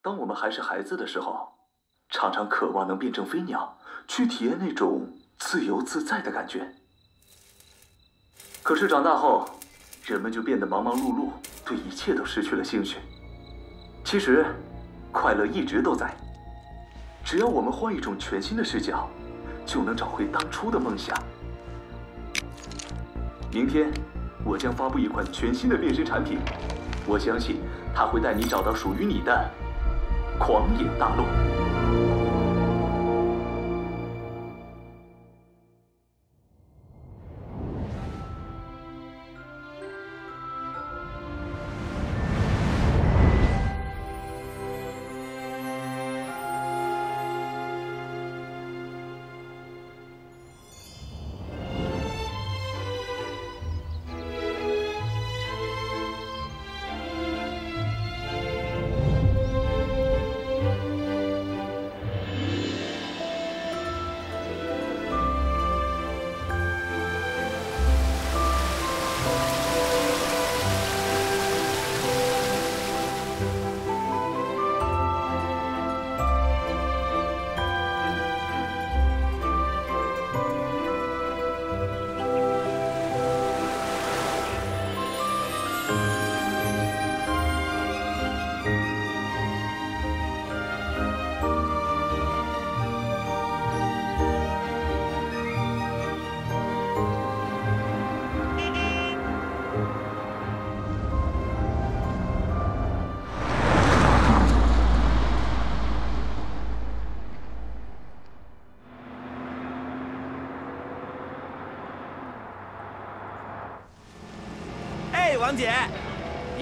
当我们还是孩子的时候，常常渴望能变成飞鸟，去体验那种自由自在的感觉。可是长大后，人们就变得忙忙碌碌，对一切都失去了兴趣。其实，快乐一直都在，只要我们换一种全新的视角，就能找回当初的梦想。明天，我将发布一款全新的变身产品，我相信它会带你找到属于你的狂野大陆。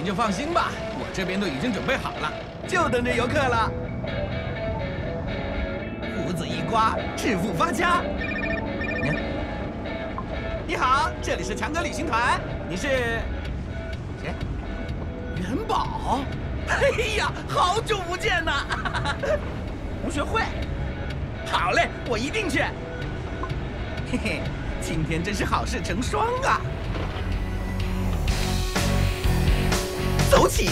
就放心吧，我这边都已经准备好了，就等着游客了。胡子一刮，致富发家。你好，这里是强哥旅行团，你是谁？元宝。哎呀，好久不见呐！同学会，好嘞，我一定去。嘿嘿，今天真是好事成双啊！走起！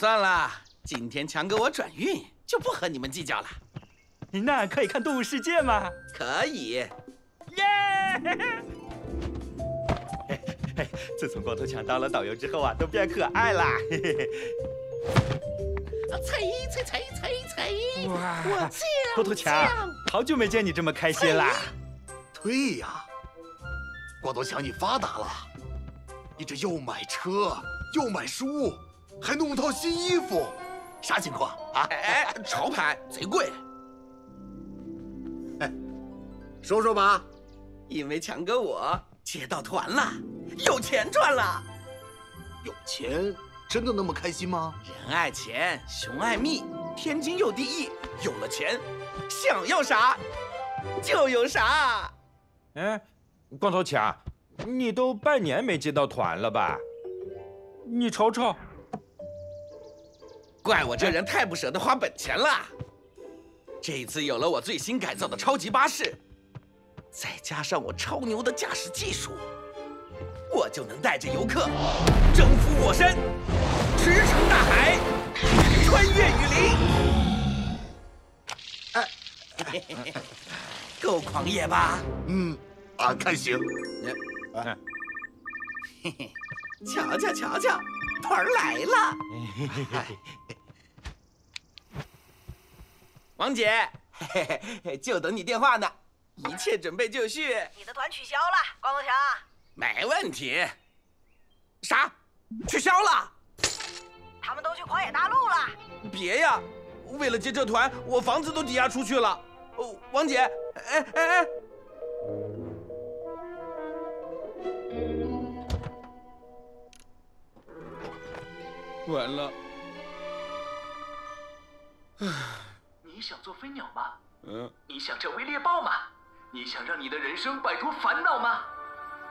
算了，今天强哥我转运，就不和你们计较了。那可以看动物世界吗？可以。耶！自从光头强当了导游之后啊，都变可爱啦。踩踩踩踩踩！哇我酱光头强，好久没见你这么开心啦。对呀，光头强你发达了，你这又买车又买书，还弄套新衣服，啥情况啊？哎哎，潮牌贼贵。哎说说吧。因为强哥我接到团了，有钱赚了。有钱真的那么开心吗？人爱钱，熊爱蜜，天经又地义。有了钱，想要啥就有啥。哎，光头强，你都半年没接到团了吧？你瞅瞅，怪我这人太不舍得花本钱了。这一次有了我最新改造的超级巴士，再加上我超牛的驾驶技术，我就能带着游客征服火山，驰骋大海，穿越雨林。哎，够狂野吧？嗯，啊，看行。嘿嘿，瞧瞧瞧瞧，团儿来了。王姐。嘿嘿嘿就等你电话呢。一切准备就绪。你的团取消了光头强。没问题。啥？取消了？他们都去狂野大陆了。别呀为了接这团我房子都抵押出去了。哦王姐哎哎哎。完了。你想做飞鸟吗？嗯，你想成为猎豹吗？你想让你的人生摆脱烦恼吗？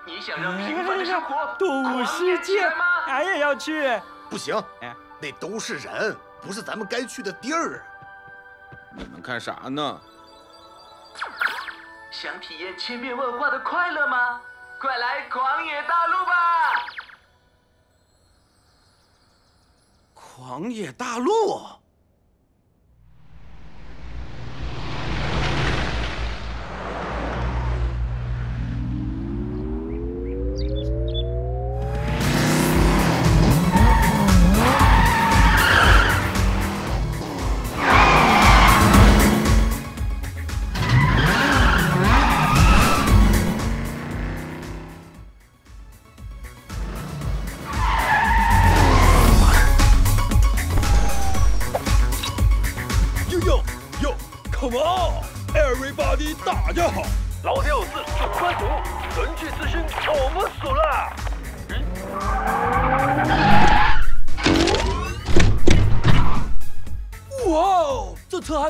你想让平凡的生活动物狂世界吗？俺也要去。不行哎，那都是人，不是咱们该去的地儿。你们看啥呢？想体验千变万化的快乐吗？快来狂野大陆吧！狂野大陆。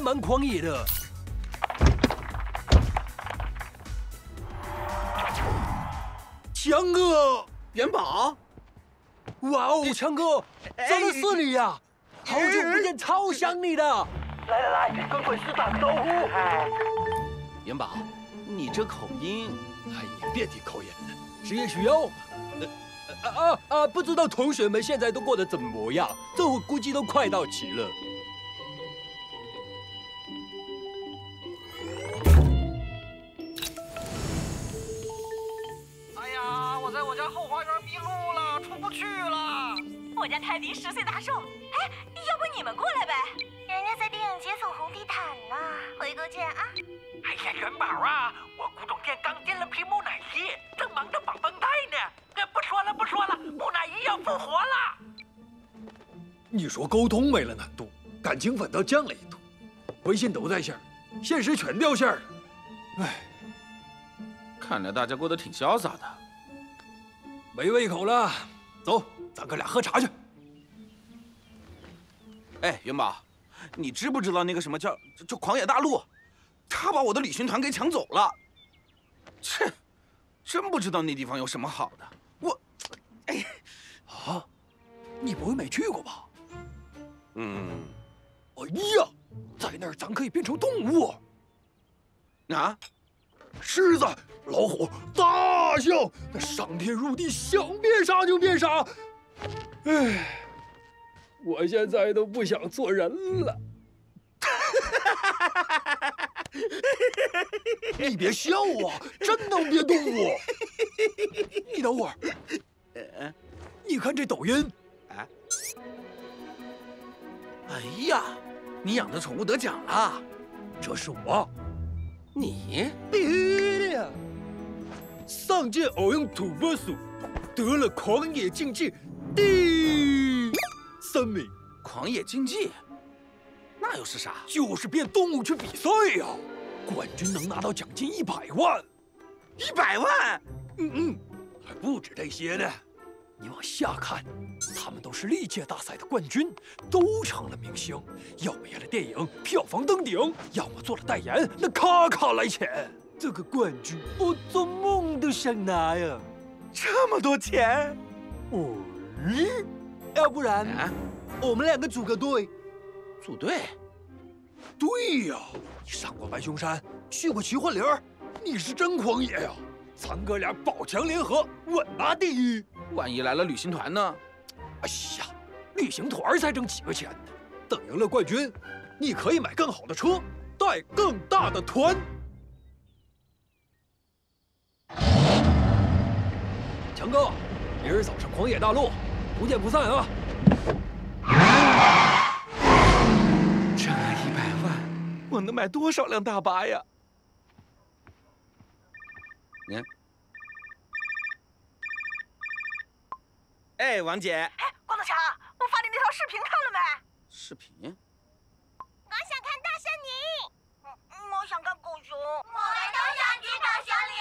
蛮狂野的。强哥，元宝，哇哦，强哥，真的是你呀、好久不见，超想你的。来来来，跟鬼师打个招呼。元宝，你这口音，哎，你别提口音了，职业需要嘛。呃啊啊啊！不知道同学们现在都过得怎么样？这我估计都快到齐了。家后花园迷路了，出不去了。我家泰迪十岁大寿，哎，要不你们过来呗？人家在电影节走红地毯呢。回头见啊！哎呀，元宝啊，我古董店刚进了批木乃伊，正忙着绑绷带呢。哎，不说了，不说了，木乃伊要复活了。你说沟通没了难度，感情反倒降了一度，微信都在线，现实全掉线儿了。哎，看来大家过得挺潇洒的。没胃口了，走，咱哥俩喝茶去。哎，元宝，你知不知道那个什么叫叫狂野大陆？他把我的旅行团给抢走了。切，真不知道那地方有什么好的。我，哎，啊，你不会没去过吧？嗯，哎呀，在那儿咱可以变成动物，啊，狮子、老虎、大象，那上天入地，想变啥就变啥。唉，我现在都不想做人了。你别笑啊，真能变动物。你等会儿，你看这抖音，哎呀，你养的宠物得奖了，这是我。你对呀，上届奥运土拨鼠得了狂野竞技第三名，狂野竞技，那又是啥？就是变动物去比赛呀、冠军能拿到奖金一百万。一百万！嗯嗯，还不止这些呢。你往下看，他们都是历届大赛的冠军，都成了明星，要么演了电影，票房登顶；要么做了代言，那咔咔来钱。这个冠军，我做梦都想拿呀！这么多钱？哦，咦要不然、啊，我们两个组个队？组队？对呀，你上过白熊山，去过奇幻林，你是真狂野呀！咱哥俩宝强联合，稳拿第一。万一来了旅行团呢？哎呀，旅行团才挣几个钱呢？等赢了冠军，你可以买更好的车，带更大的团。强哥，明儿早上狂野大陆，不见不散啊！挣了一百万，我能买多少辆大巴呀？你哎，王姐，哎，光头强，我发你那条视频看了没？视频？我想看大森林，我想看狗熊，我们都想去找小李。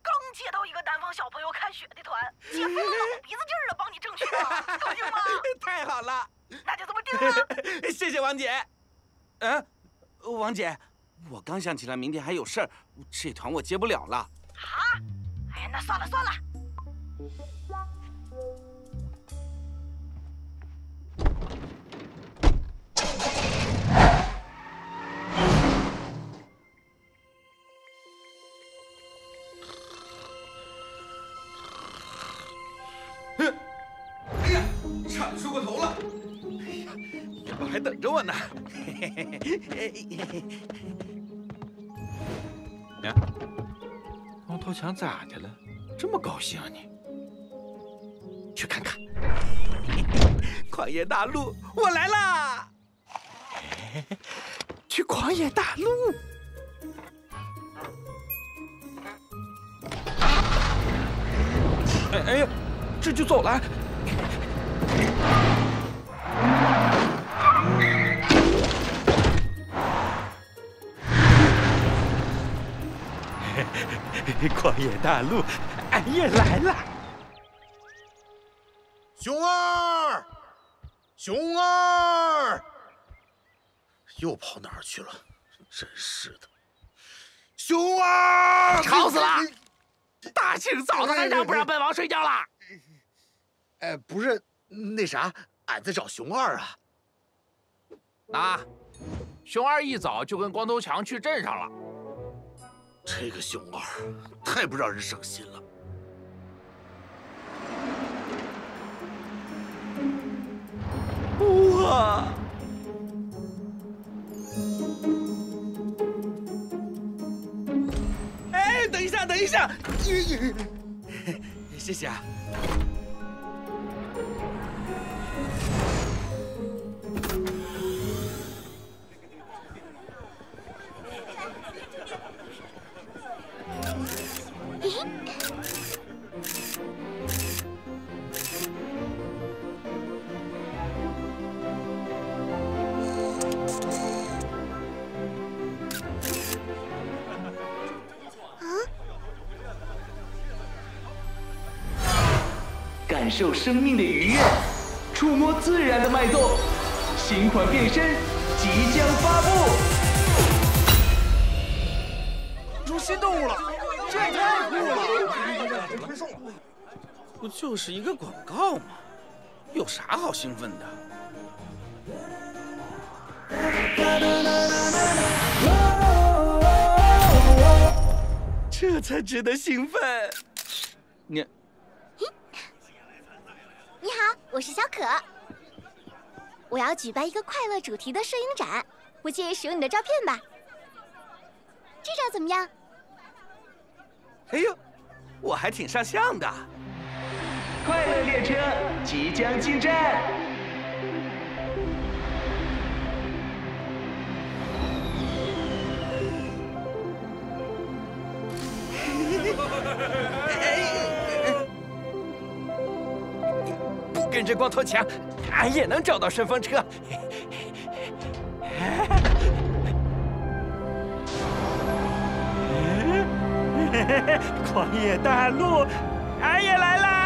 刚接到一个南方小朋友看雪的团，姐费了老鼻子劲儿的，帮你争取的，高兴吗？太好了，那就这么定了。谢谢王姐。嗯，王姐，我刚想起来明天还有事儿，这团我接不了了。啊？哎呀，那算了算了。呀，光头强咋的了？这么高兴啊你？去看看。狂野大陆，我来啦！去狂野大陆。哎哎呀，这就走了。旷野大陆，俺也来了。熊二，熊二，又跑哪儿去了？真是的，熊二，吵死了！大清早的还让不让本王睡觉了？哎，不是，那啥，俺在找熊二啊。啊，熊二一早就跟光头强去镇上了。这个熊二太不让人省心了。哇！哎，等一下，等一下，谢谢啊。受生命的愉悦，触摸自然的脉动，新款变身即将发布。出新动物了，这也太酷了！不就是一个广告吗？有啥好兴奋的？这才值得兴奋。你。你好，我是小可。我要举办一个快乐主题的摄影展，不介意使用你的照片吧？这张怎么样？哎呦，我还挺上相的。快乐列车即将进站。不 跟着光头强，俺也能找到顺风车。狂野大陆，俺也来啦！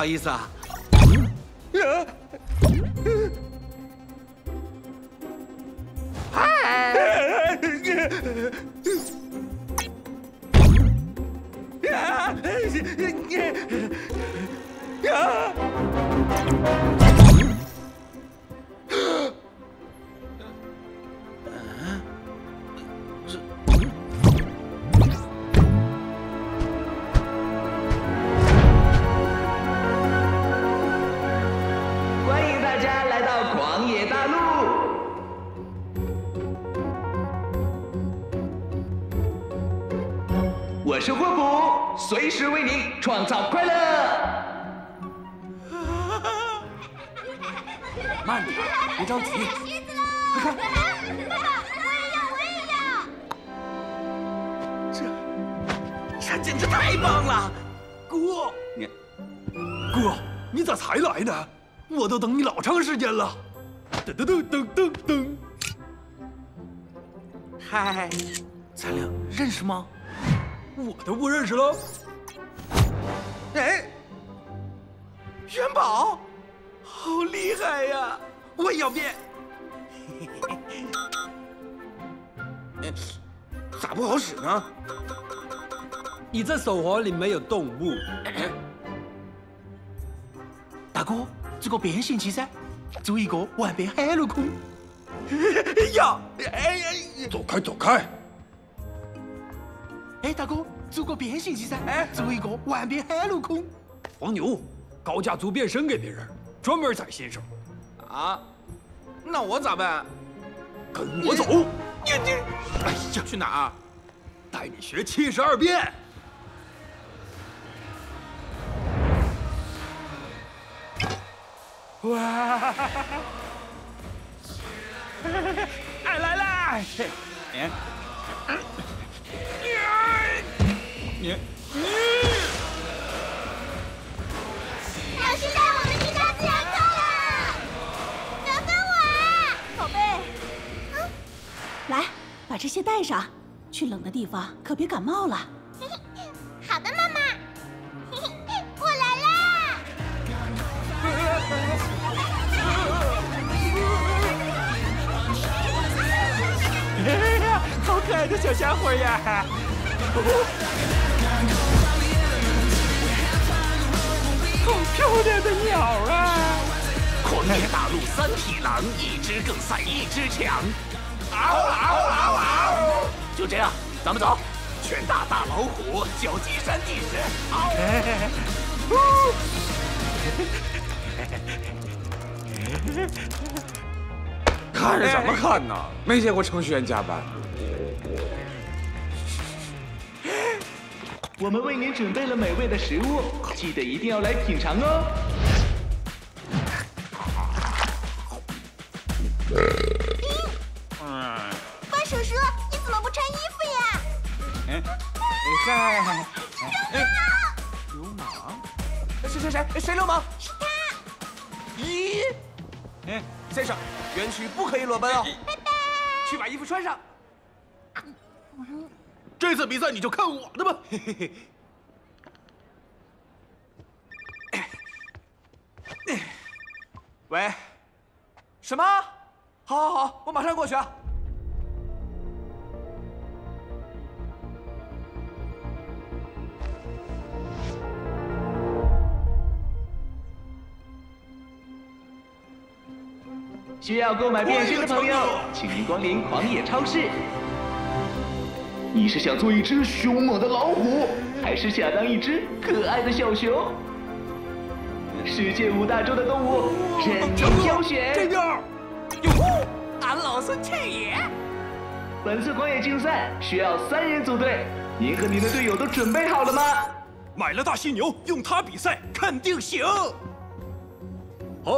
不好意思啊。吗？我都不认识了。哎，元宝，好厉害呀！我也要变。哎咋不好使呢？你这手环里没有动物。大哥，这个变形计噻，做一个万变海陆空。呀，哎呀，走开，走开！哎，大哥，做个变形计噻，哎，做一个万变海陆空。黄牛，高价租变身给别人，专门宰新手。啊，那我咋办？跟我走。你你，哎呀，去哪儿？带你学七十二变。哇！俺，来啦！哎，你老师带我们去上自然课啦！等等我啊，宝贝。来，把这些带上，去冷的地方可别感冒了。好的，妈妈。我来啦！哎呀，好可爱的小家伙呀！好漂亮的鸟啊！狂野大陆三匹狼，一只更赛一只强。嗷嗷嗷嗷！就这样，咱们走。拳打大老虎，脚击山地石。嗷！看着怎么看呢？没见过程序员加班。我们为您准备了美味的食物，记得一定要来品尝哦。关叔叔，你怎么不穿衣服呀？哎，嗨，流氓？谁谁谁谁流氓？是他。咦？哎，先生，园区不可以裸奔哦。拜拜。去把衣服穿上。这次比赛你就看我的吧。喂，什么？好，好，好，我马上过去啊。需要购买变身的朋友，请您光临狂野超市。你是想做一只凶猛的老虎，还是想当一只可爱的小熊？世界五大洲的动物，任你挑选。这边。哟呼，俺老孙去也！本次狂野竞赛需要三人组队，您和您的队友都准备好了吗？买了大犀牛，用它比赛肯定行。嗨，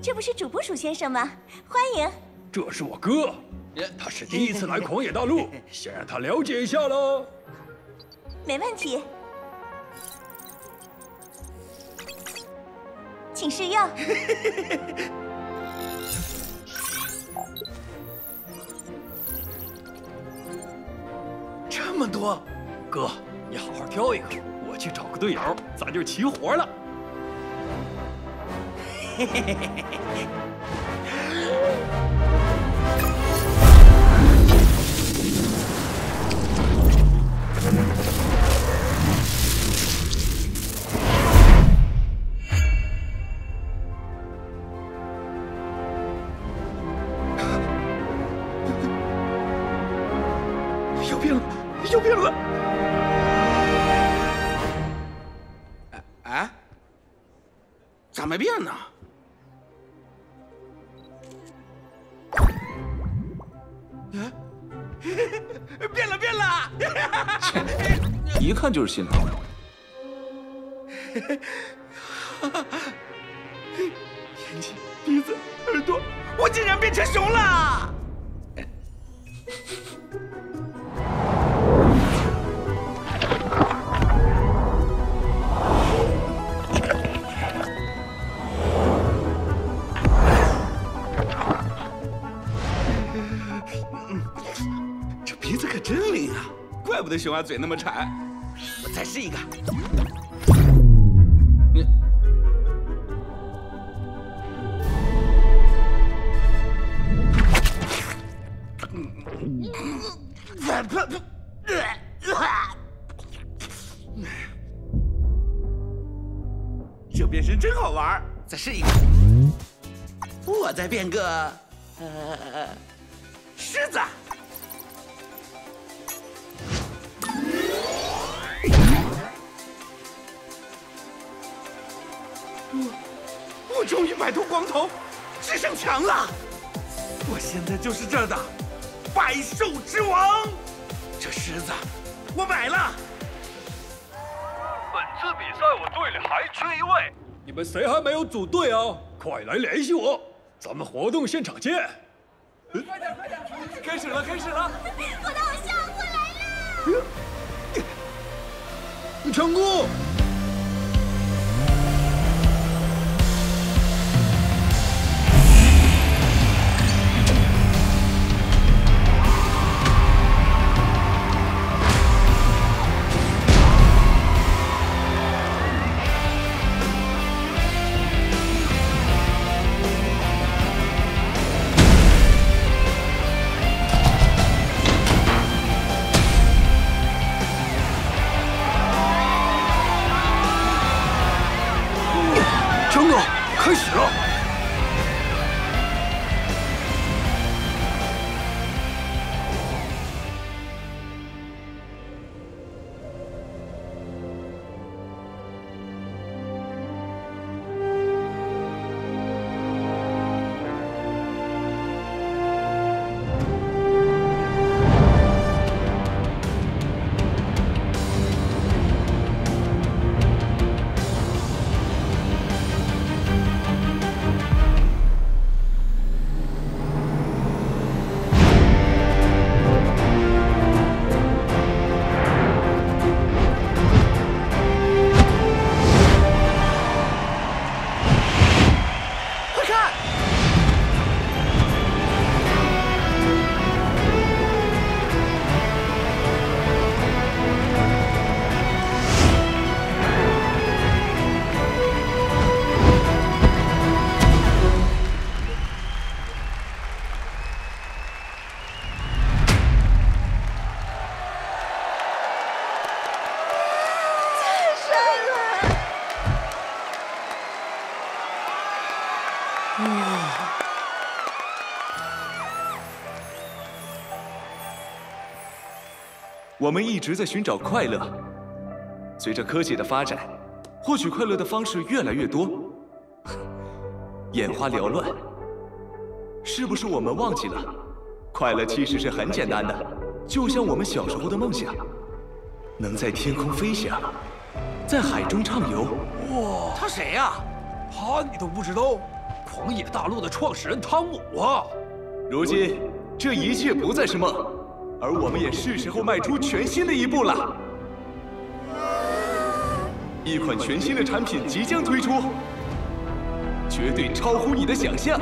这不是主播鼠先生吗？欢迎。这是我哥，他是第一次来狂野大陆，先让他了解一下喽。没问题，请试用。这么多，哥，你好好挑一个，我去找个队友，咱就齐活了。嘿嘿嘿嘿嘿。一看就是新郎。眼睛、鼻子、耳朵，我竟然变成熊了！这鼻子可真灵啊！怪不得熊二嘴那么馋。快来联系我，咱们活动现场见。快点快点，开始了开始了！我的偶像，我来了！成功！我们一直在寻找快乐。随着科技的发展，获取快乐的方式越来越多，眼花缭乱。是不是我们忘记了，快乐其实是很简单的，就像我们小时候的梦想，能在天空飞翔，在海中畅游。哇，他谁呀、他你都不知道？狂野大陆的创始人汤姆啊！如今，这一切不再是梦，而我们也是时候迈出全新的一步了。一款全新的产品即将推出，绝对超乎你的想象。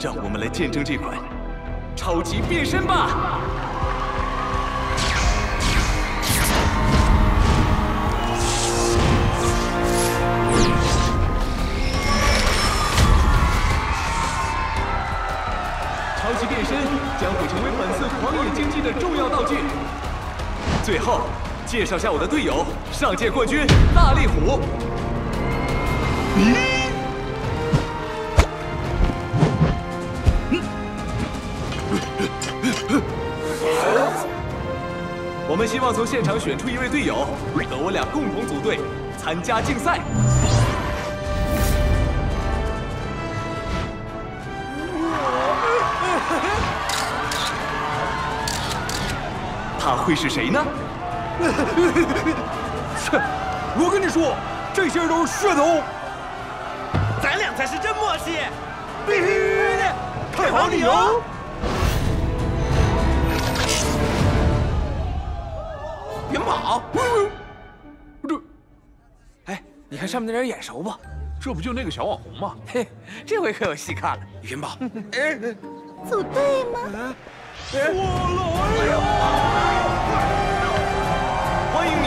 让我们来见证这款超级变身吧！超级变身将会成为本次狂野竞技的重要道具。最后，介绍下我的队友，上届冠军大力虎。嗯我们希望从现场选出一位队友，和我俩共同组队参加竞赛。他会是谁呢？切！我跟你说，这些都是噱头。咱俩才是真默契，必须的！看好你哦！元宝，这，哎，你看上面那人眼熟不？这不就那个小网红吗？嘿，这回可有戏看了。元宝，组队吗？我来呀！欢迎你，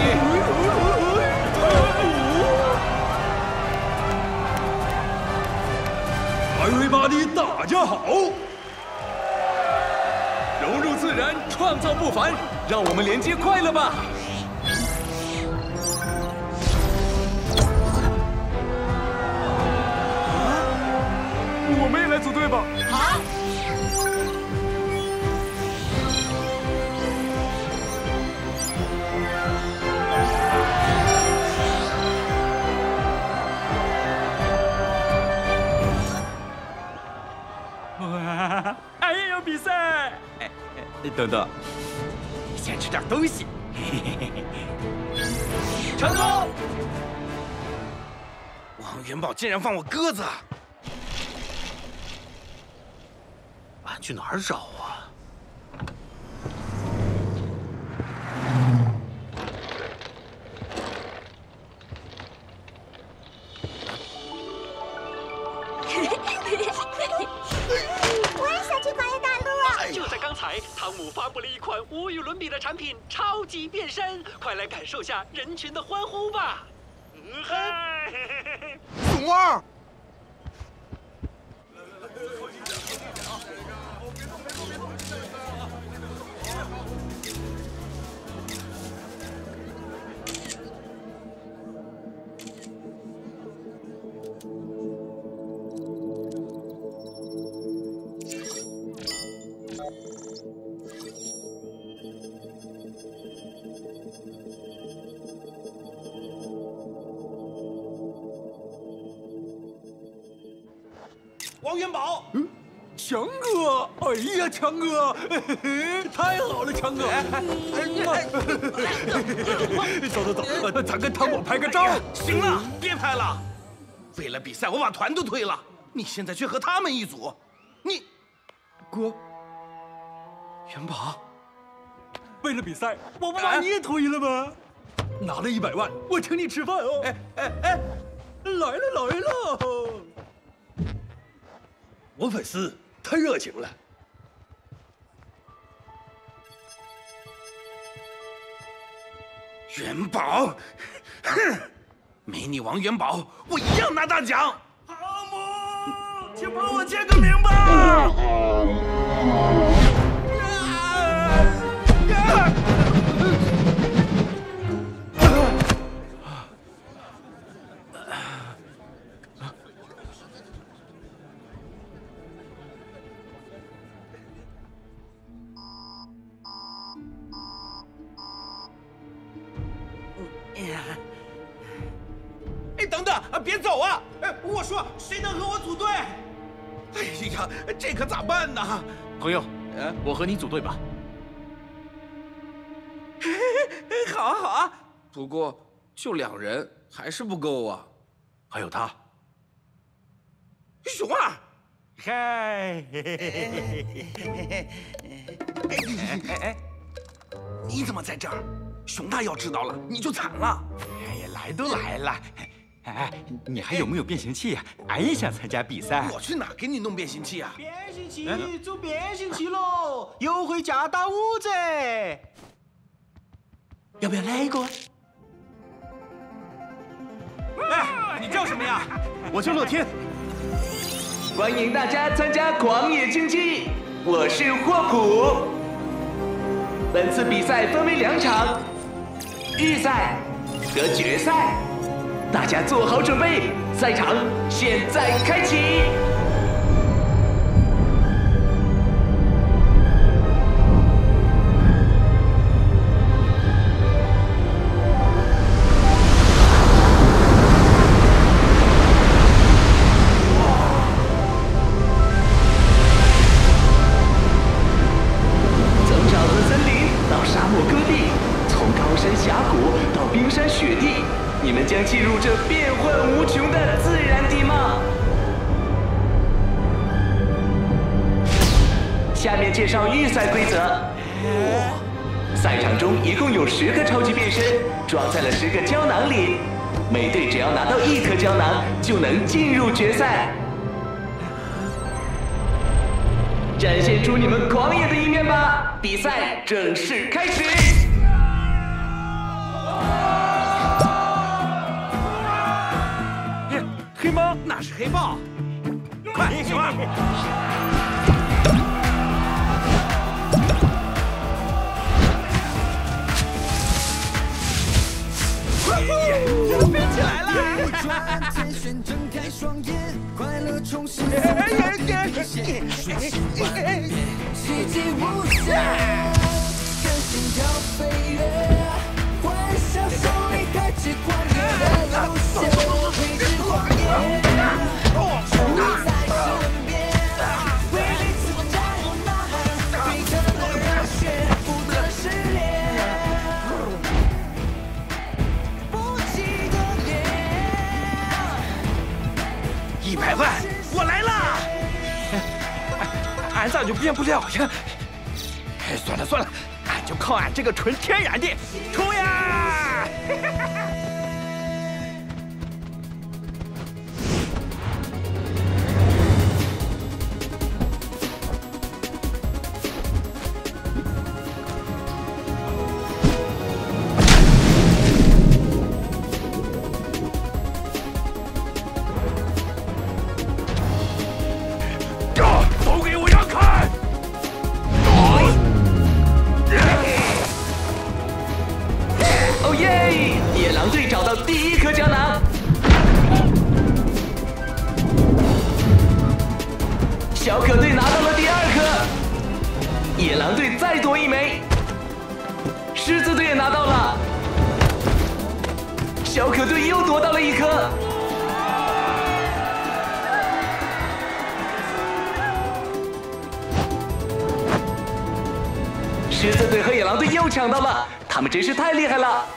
艾瑞巴蒂，大家好！融入自然，创造不凡，让我们连接快乐吧！我们也来组队吧。好。哇！还有比赛！哎，等等，先吃点东西。成功！王元宝竟然放我鸽子！俺去哪儿找啊？的产品——超级变身，快来感受下人群的欢呼吧！熊二，哎呀，强哥，太好了，强哥！走走走，咱跟汤姆拍个照。行了，别拍了。为了比赛，我把团都推了，你现在却和他们一组，你，哥，元宝，为了比赛，我不把你也推了吗？拿了一百万，我请你吃饭哦。哎哎哎，来了来了。我粉丝太热情了。元宝，哼，没你王元宝，我一样拿大奖。阿母，请帮我签个名吧。哎，可咋办呢？朋友，我和你组队吧。好啊，好啊。不过就两人还是不够啊。还有他，熊二。嗨，哎哎，你怎么在这儿？熊大要知道了，你就惨了。哎呀，来都来了，哎，你还有没有变形器呀？俺也想参加比赛。我去哪给你弄变形器啊？变形器，做变形器喽！优惠价打五折，要不要来一个？哎，你叫什么呀？我叫乐天。欢迎大家参加狂野竞技，我是霍普。本次比赛分为两场，预赛和决赛，大家做好准备，赛场现在开启。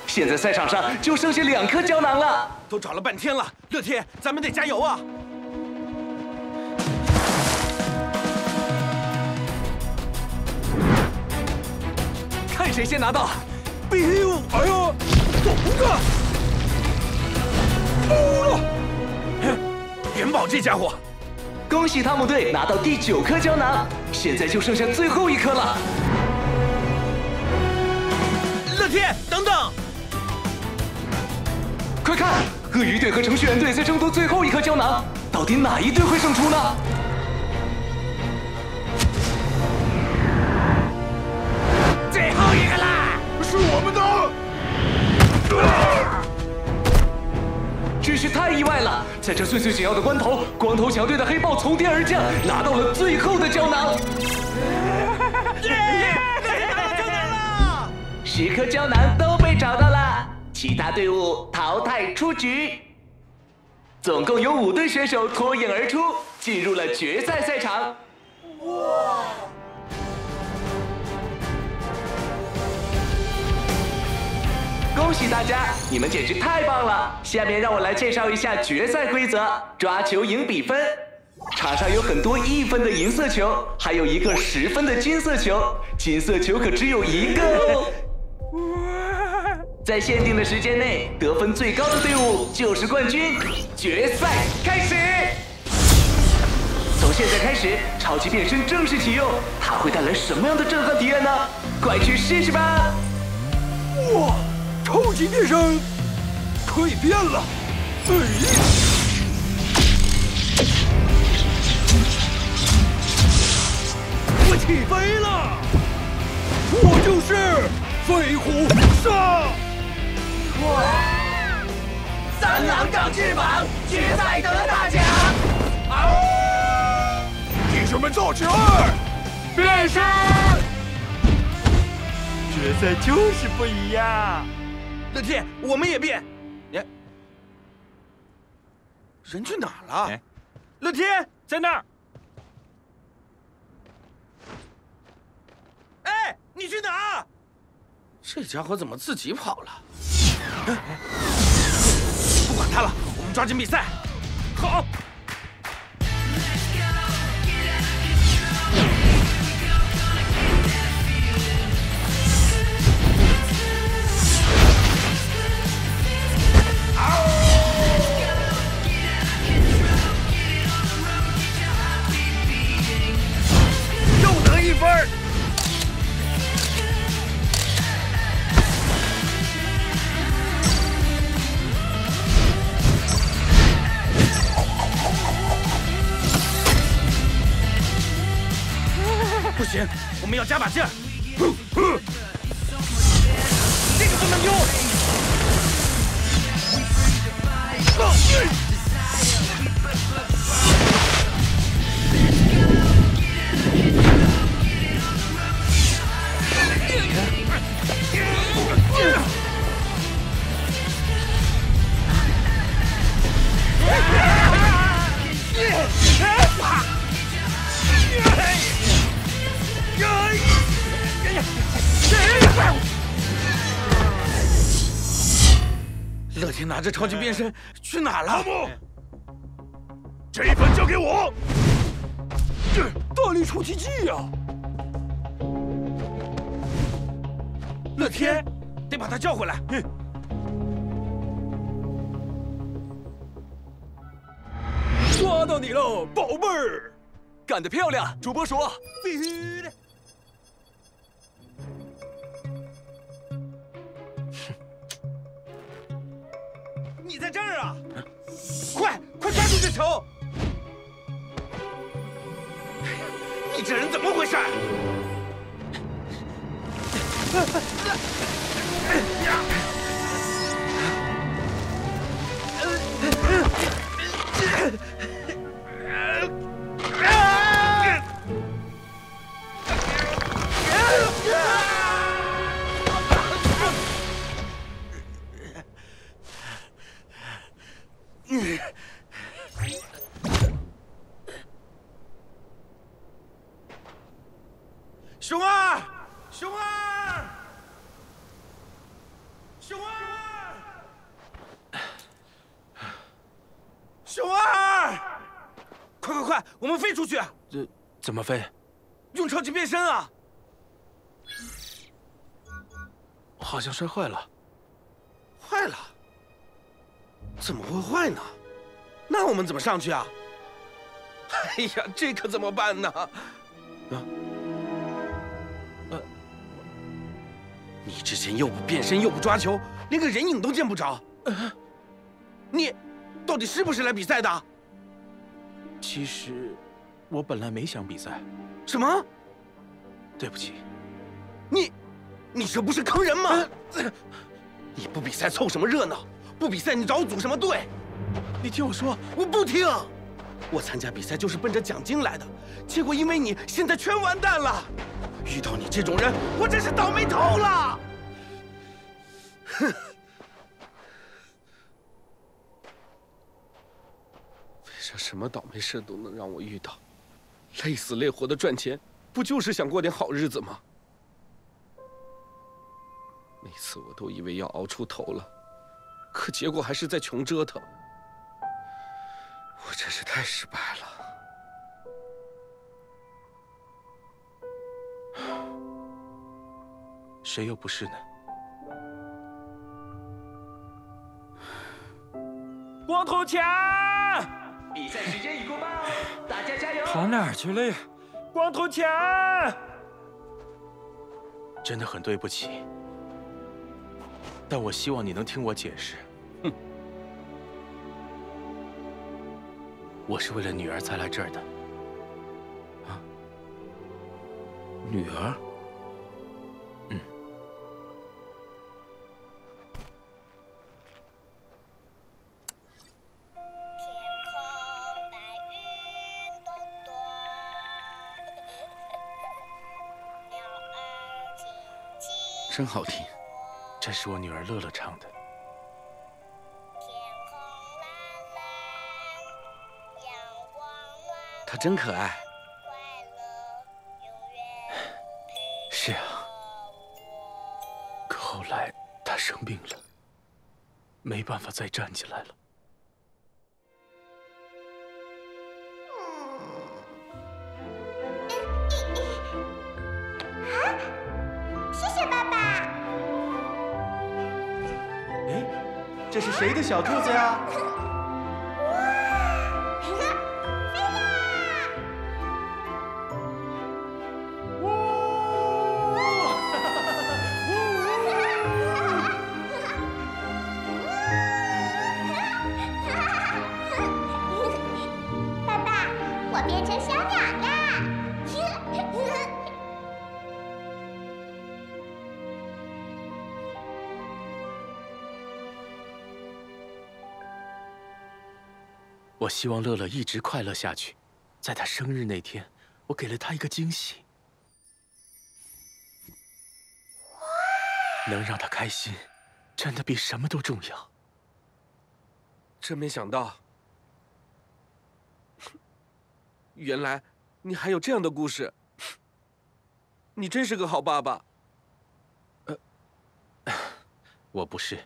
现在赛场上就剩下两颗胶囊了。都找了半天了，乐天，咱们得加油啊！看谁先拿到。biu！哎呦，走着！哦，元宝这家伙，恭喜汤姆队拿到第九颗胶囊，现在就剩下最后一颗了。乐天，等等！快看，鳄鱼队和程序员队在争夺最后一颗胶囊，到底哪一队会胜出呢？最后一个啦！是我们的！真是太意外了！在这最最紧要的关头，光头强队的黑豹从天而降，拿到了最后的胶囊。耶！拿到胶囊了！十颗胶囊都被找到了，其他队伍淘汰出局。总共有五队选手脱颖而出，进入了决赛赛场。哇！恭喜大家，你们简直太棒了！下面让我来介绍一下决赛规则：抓球赢比分。场上有很多一分的银色球，还有一个十分的金色球，金色球可只有一个哦。在限定的时间内，得分最高的队伍就是冠军。决赛开始！从现在开始，超级变身正式启用，它会带来什么样的震撼体验呢？快去试试吧！哇，超级变身可以变了！哎。我起飞了！我就是飞虎鲨！狼长翅膀，决赛得大奖！啊弟兄们造起来！变身！决赛就是不一样。乐天，我们也变。你人去哪儿了？乐天在那儿。哎，你去哪儿？这家伙怎么自己跑了？不管他了，我们抓紧比赛。好。乐天拿着超级变身去哪儿了？这一份交给我。大力出奇迹呀！乐天，得把他叫回来。抓到你了，宝贝儿！干得漂亮，主播说必须在这儿啊！快快抓住这球！你这人怎么回事？这怎么飞？用超级变身啊！好像摔坏了。坏了？怎么会坏呢？那我们怎么上去啊？哎呀，这可怎么办呢？啊？呃，你之前又不变身又不抓球，连个人影都见不着。你到底是不是来比赛的？其实我本来没想比赛。什么？对不起。你，你这不是坑人吗？你不比赛凑什么热闹？不比赛你找我组什么队？你听我说，我不听。我参加比赛就是奔着奖金来的，结果因为你现在全完蛋了。遇到你这种人，我真是倒霉透了。哼！为啥什么倒霉事都能让我遇到？累死累活的赚钱，不就是想过点好日子吗？每次我都以为要熬出头了，可结果还是在穷折腾。我真是太失败了。谁又不是呢？光头强！比赛时间已过半哦，大家加油！跑哪儿去了呀？光头强！真的很对不起，但我希望你能听我解释。哼，我是为了女儿才来这儿的。啊，女儿？真好听，这是我女儿乐乐唱的。她真可爱。是啊，可后来她生病了，没办法再站起来了。这是谁的小兔子呀？我希望乐乐一直快乐下去。在他生日那天，我给了他一个惊喜，能让他开心，真的比什么都重要。真没想到，原来你还有这样的故事。你真是个好爸爸。我不是，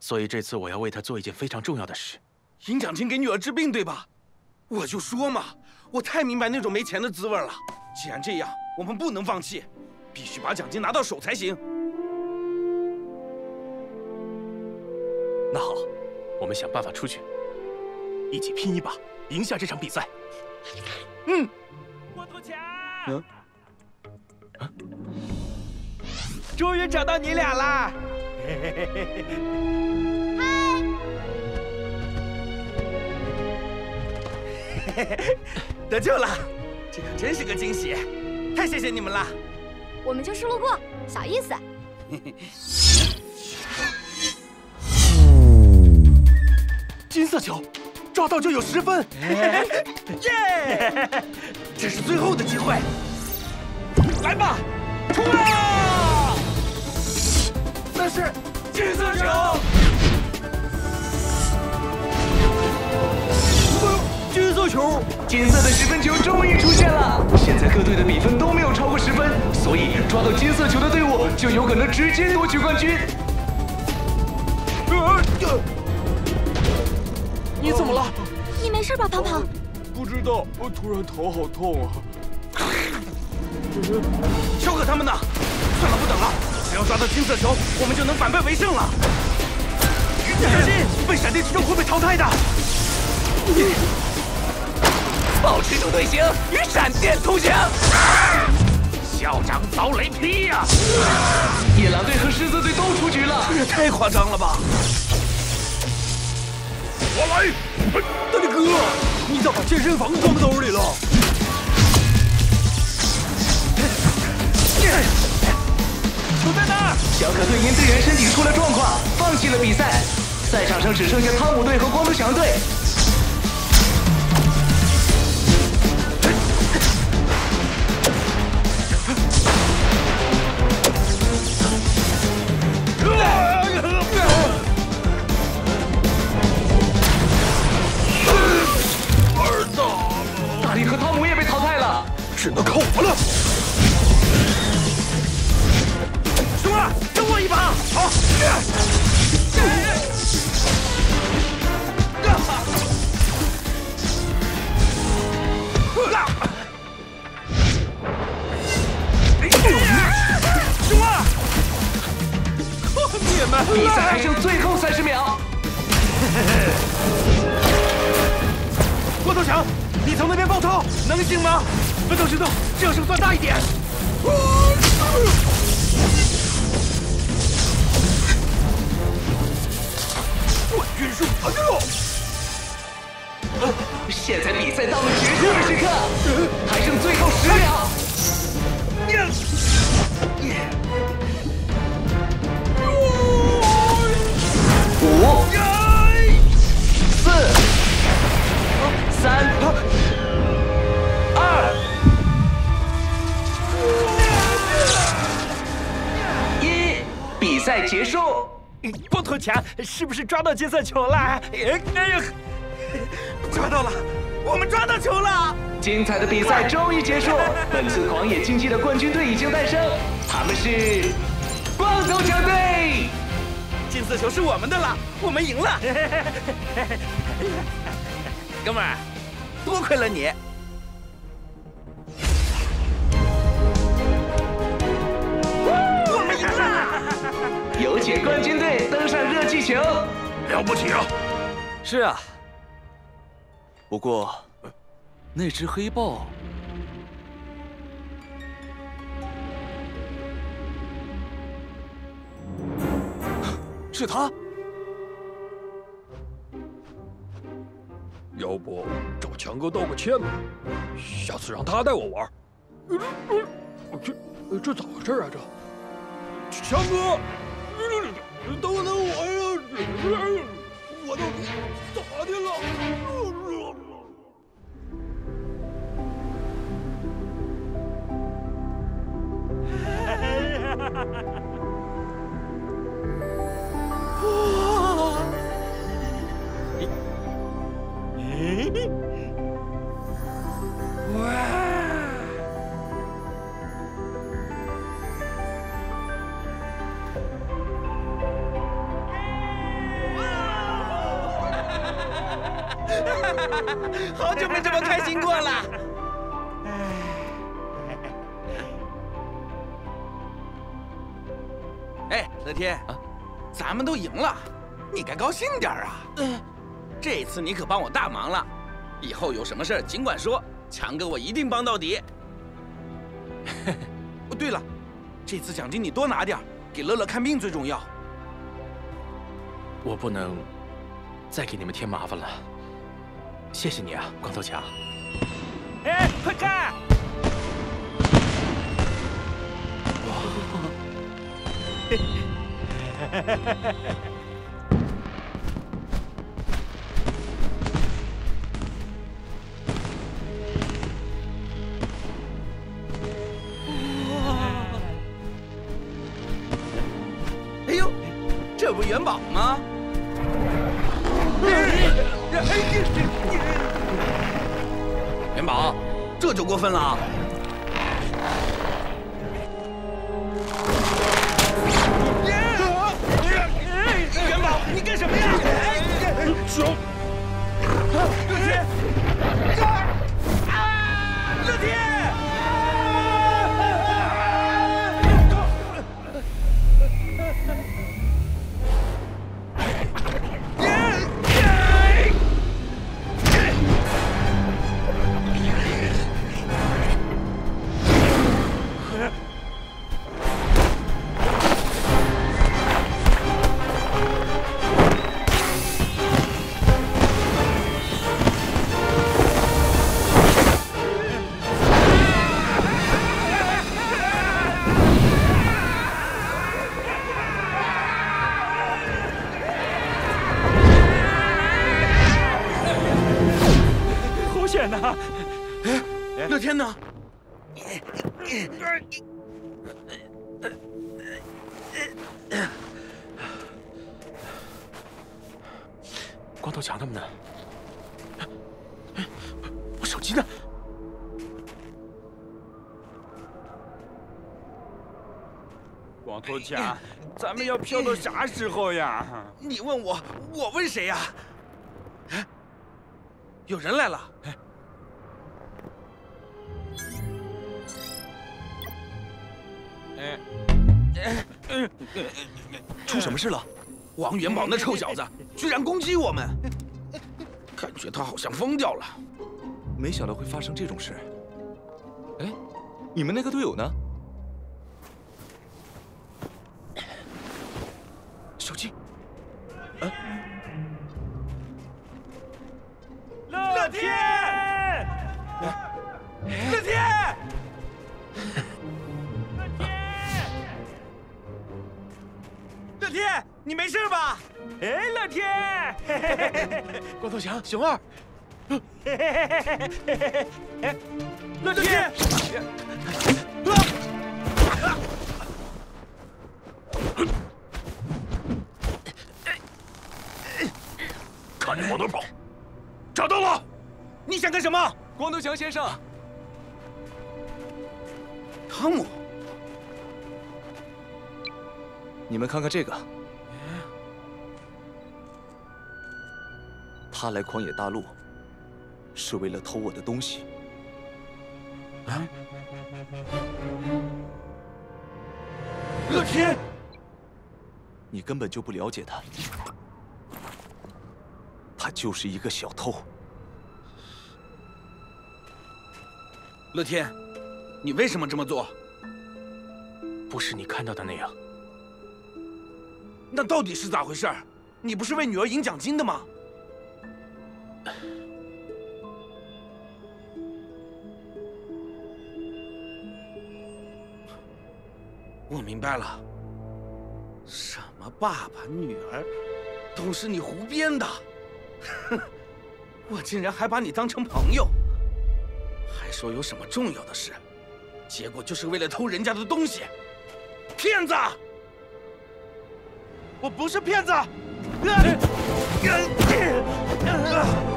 所以这次我要为他做一件非常重要的事。赢奖金给女儿治病，对吧？我就说嘛，我太明白那种没钱的滋味了。既然这样，我们不能放弃，必须把奖金拿到手才行。那好，我们想办法出去，一起拼一把，赢下这场比赛。嗯，郭头强，嗯，终于找到你俩啦！得救了，这可真是个惊喜，太谢谢你们了。我们就是路过，小意思。金色球，抓到就有十分。耶！这是最后的机会，来吧，冲啊！那是金色球。球，金色的十分球终于出现了。现在各队的比分都没有超过十分，所以抓到金色球的队伍就有可能直接夺取冠军。你怎么了？你没事吧，胖胖？不知道，我突然头好痛啊！小可他们呢？算了，不等了，只要抓到金色球，我们就能反败为胜了。小心，被闪电击中会被淘汰的。保持住队形，与闪电同行。校长遭雷劈呀！野狼队和狮子队都出局了，这也太夸张了吧！我来，大力哥，你咋把健身房装兜里了？球在哪儿？小可队因队员身体出了状况，放弃了比赛。赛场上只剩下汤姆队和光头强队。只能靠我了。兄儿，跟我一把。好。兄儿，你们比赛还剩最后三十秒。郭头强，你从那边爆头，能行吗？分头行动，这样胜算大一点。冠军是我的了！现在比赛到了决胜的时刻，还剩最后十秒。光头强是不是抓到金色球了？哎哎呀，抓到了，我们抓到球了！精彩的比赛终于结束，本次狂野竞技的冠军队已经诞生，他们是光头强队。金色球是我们的了，我们赢了。哥们儿，多亏了你。冠军队登上热气球，了不起啊！是啊，不过那只黑豹是他。要不找强哥道个歉吧，下次让他带我玩。这这咋回事啊？这强哥，等等我呀！我都咋的了？好该高兴点啊！这次你可帮我大忙了，以后有什么事儿尽管说，强哥我一定帮到底。哦，对了，这次奖金你多拿点儿，给乐乐看病最重要。我不能再给你们添麻烦了，谢谢你啊，光头强。哎，快看！哎 这不元宝吗？元宝，这就过分了啊！元宝，你干什么呀？走！乐天，乐天！咱们要飘到啥时候呀？你问我，我问谁呀？哎，有人来了。哎，哎，出什么事了？王元宝那臭小子居然攻击我们，感觉他好像疯掉了。没想到会发生这种事。哎，你们那个队友呢？手机。啊，乐天，乐天，乐天，你没事吧？哎，乐天，光头强，熊二，乐天，看着往哪跑？找到了！你想干什么？光头强先生，汤姆，你们看看这个，他来狂野大陆是为了偷我的东西。啊！乐天，你根本就不了解他，他就是一个小偷。乐天，你为什么这么做？不是你看到的那样。那到底是咋回事？你不是为女儿赢奖金的吗？我明白了，什么爸爸女儿，都是你胡编的。哼，我竟然还把你当成朋友，还说有什么重要的事，结果就是为了偷人家的东西，骗子！我不是骗子！别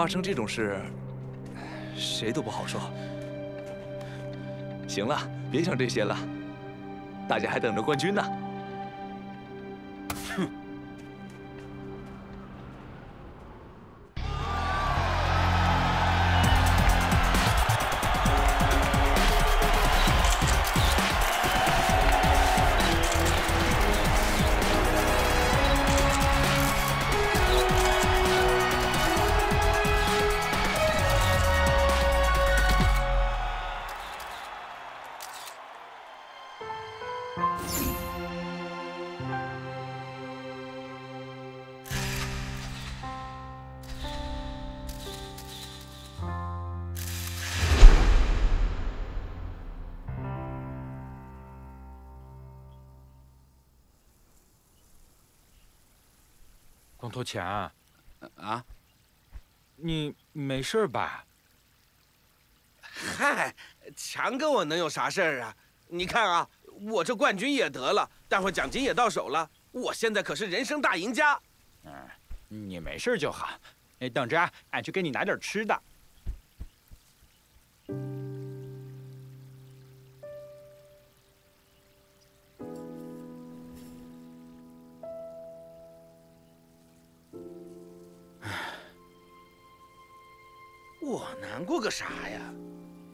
发生这种事，谁都不好说。行了，别想这些了，大家还等着冠军呢。强，啊，你没事吧？嗨，强哥我能有啥事儿啊？你看啊，我这冠军也得了，待会儿奖金也到手了，我现在可是人生大赢家。嗯，你没事就好。哎，等着，俺去给你拿点吃的。我难过个啥呀？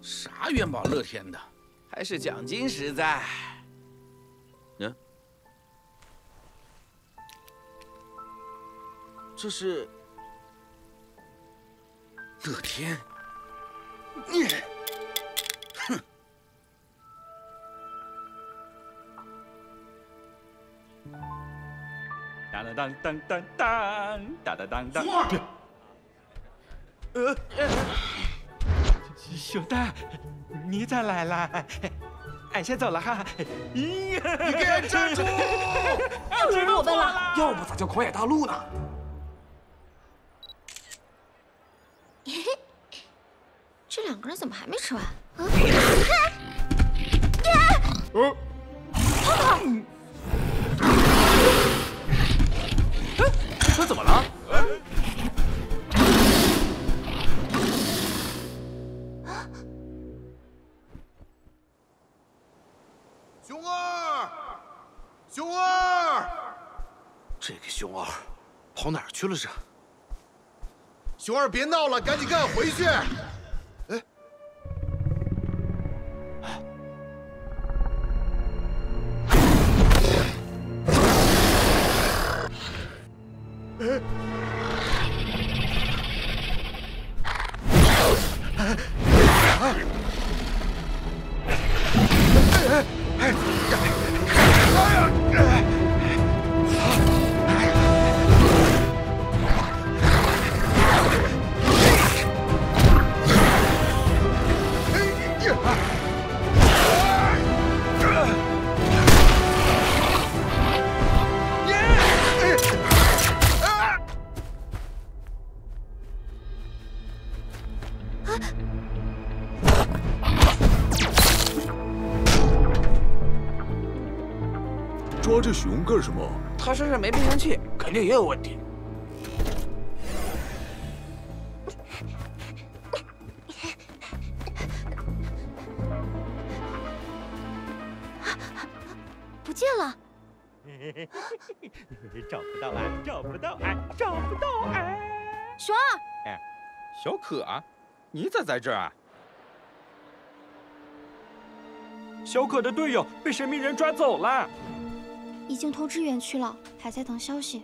啥元宝乐天的，还是奖金实在。嗯，这是乐天。你，哼！当当当当当当当当当。呃，熊大，你咋来了？俺先走了哈。你给俺站住！又轮我们了。要不咋叫狂野大陆呢？这两个人怎么还没吃完？啊！呃，他怎么了？熊二，这个熊二跑哪儿去了？这，熊二别闹了，赶紧跟我回去。哎哎。器，肯定也有问题。不见了。找不到俺，找不到俺，找不到俺。熊二，哎，小可，你咋在这儿啊？小可的队友被神秘人抓走了，已经投支援去了，还在等消息。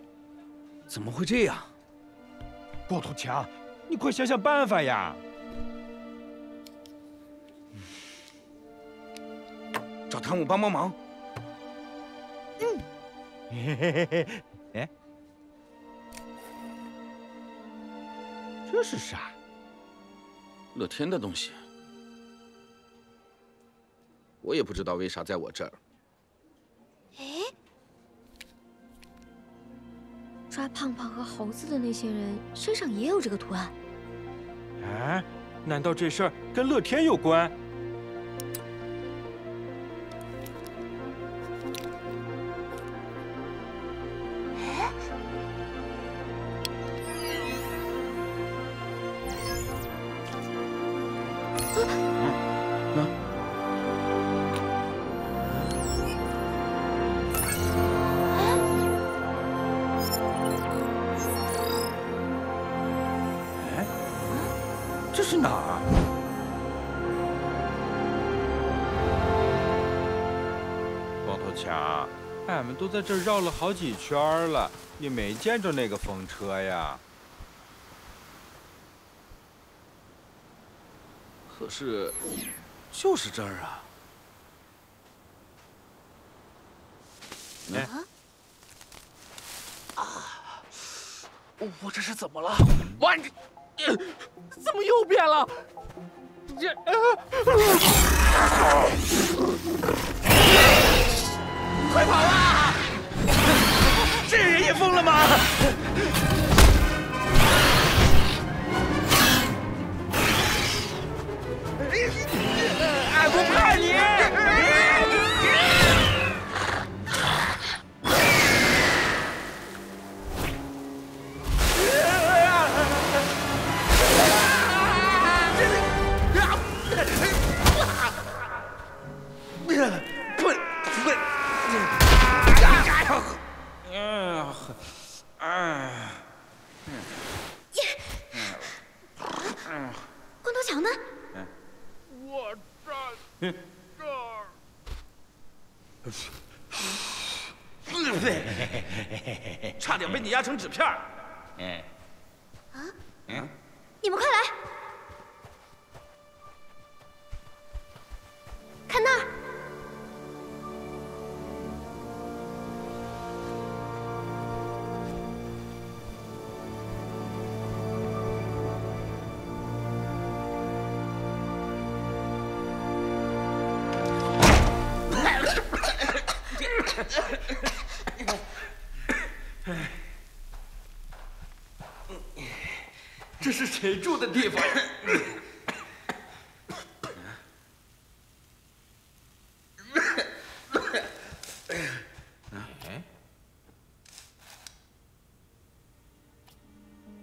怎么会这样？光头强，你快想想办法呀！找汤姆帮帮忙。嗯。嘿嘿嘿，哎，这是啥？乐天的东西。我也不知道为啥在我这儿。哎，抓胖胖和猴子的那些人身上也有这个图案。哎？难道这事儿跟乐天有关？这是哪儿？光头强，俺们都在这绕了好几圈了，也没见着那个风车呀？可是，就是这儿啊！哎，啊！我这是怎么了？我你。怎么又变了？这……快跑啊！这人也疯了吗？俺不怕你！嗯。啊？的地方？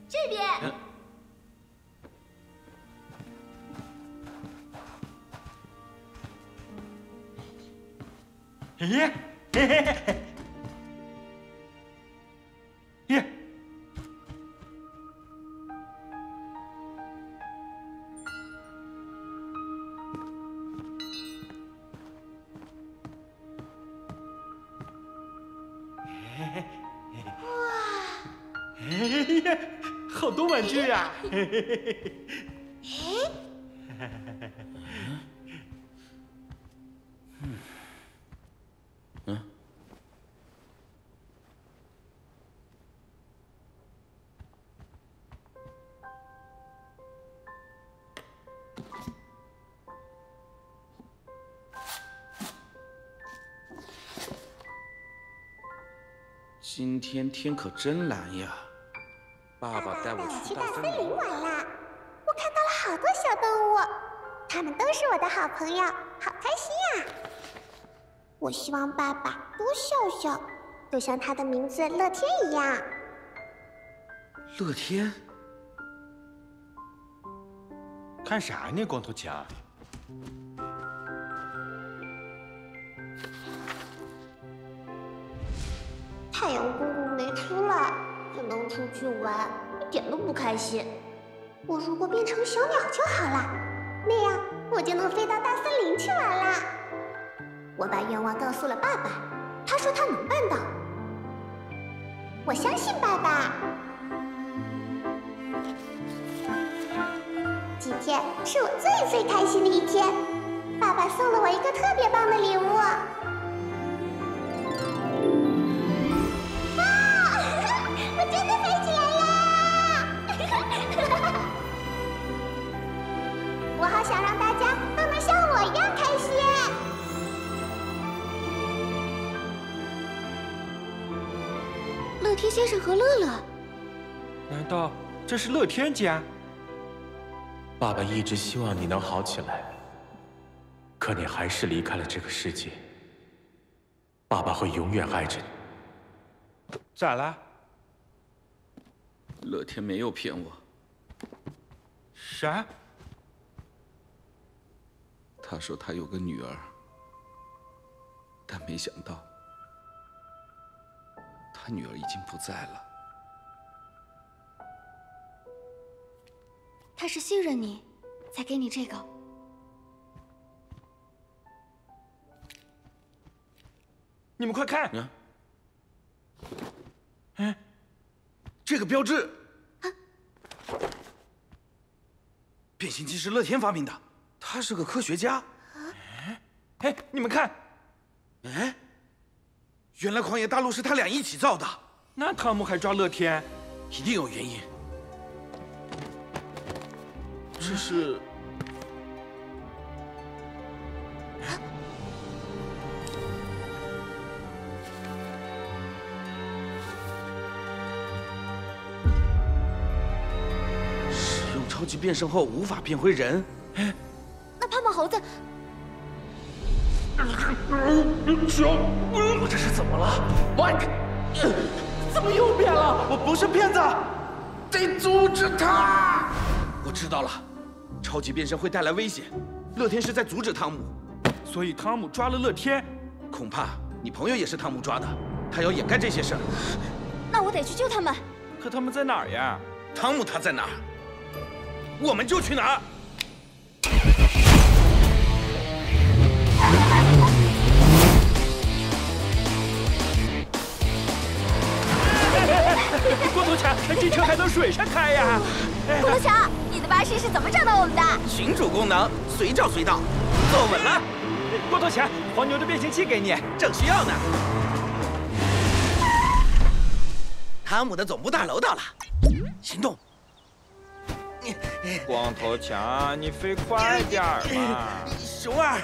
这边。耶！嘿玩具呀！今天天可真蓝呀！爸爸带我去大森林玩啦，我看到了好多小动物，它们都是我的好朋友，好开心呀！我希望爸爸多笑笑，就像他的名字乐天一样。乐天，看啥呢，光头强？太阳公能出去玩，一点都不开心。我如果变成小鸟就好了，那样我就能飞到大森林去玩啦。我把愿望告诉了爸爸，他说他能办到。我相信爸爸。今天是我最最开心的一天，爸爸送了我一个特别棒的礼物。天先生和乐乐，难道这是乐天家？爸爸一直希望你能好起来，可你还是离开了这个世界。爸爸会永远爱着你。咋了？乐天没有骗我，啥？他说他有个女儿，但没想到他女儿已经不在了。他是信任你，才给你这个。你们快看！哎，这个标志，变形机是乐天发明的，他是个科学家。哎，你们看，哎，原来狂野大陆是他俩一起造的。那汤姆还抓乐天，一定有原因。这是。使用超级变身后无法变回人。哎那胖胖猴子，小，我这是怎么了？Mike，怎么又变了？我不是骗子，得阻止他。我知道了，超级变身会带来危险，乐天是在阻止汤姆，所以汤姆抓了乐天。恐怕你朋友也是汤姆抓的，他要掩盖这些事儿。那我得去救他们。可他们在哪儿呀？汤姆他在哪儿，我们就去哪儿。光头强，这车还能水上开呀？光头强，你的巴士是怎么找到我们的？寻主功能，随叫随到，坐稳了。光头强，黄牛的变形器给你，正需要呢。汤姆的总部大楼到了，行动！光头强，你飞快点儿嘛！熊二，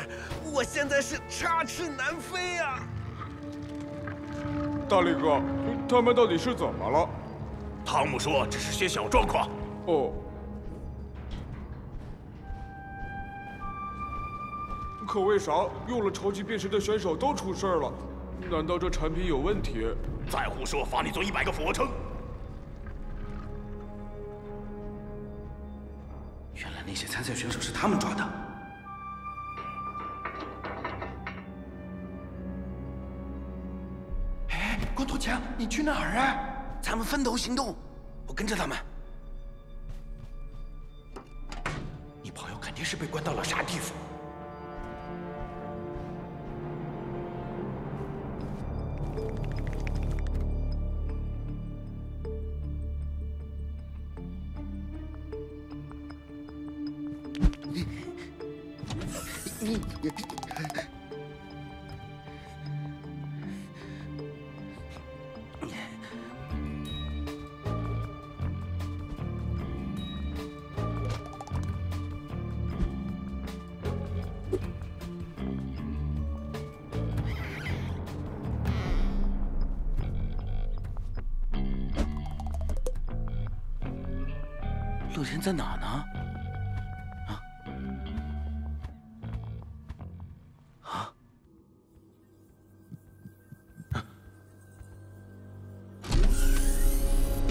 我现在是插翅难飞啊！大力哥，他们到底是怎么了？汤姆说只是些小状况。哦。可为啥用了超级变身的选手都出事了？难道这产品有问题？再胡说，罚你做一百个俯卧撑！原来那些参赛选手是他们抓的。哎，光头强，你去哪儿啊？咱们分头行动，我跟着他们。你朋友肯定是被关到了啥地方？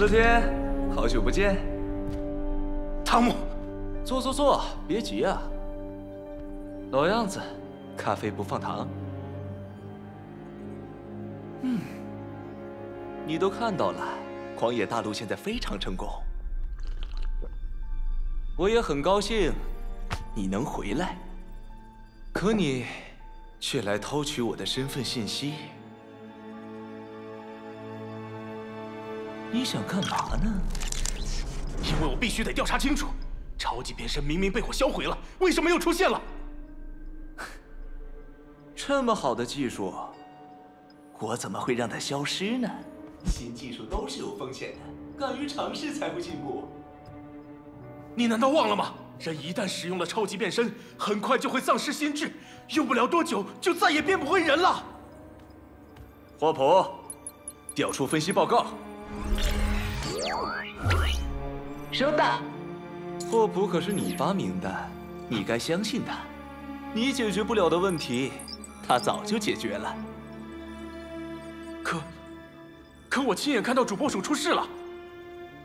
乐天，好久不见。汤姆，坐坐坐，别急啊。老样子，咖啡不放糖。嗯，你都看到了，狂野大陆现在非常成功。我也很高兴你能回来，可你却来偷取我的身份信息。你想干嘛呢？因为我必须得调查清楚，超级变身明明被我销毁了，为什么又出现了？这么好的技术，我怎么会让它消失呢？新技术都是有风险的，敢于尝试才会进步。你难道忘了吗？人一旦使用了超级变身，很快就会丧失心智，用不了多久就再也变不回人了。霍普，调出分析报告。收到。霍普可是你发明的，你该相信他。你解决不了的问题，他早就解决了。可，可我亲眼看到主播鼠出事了。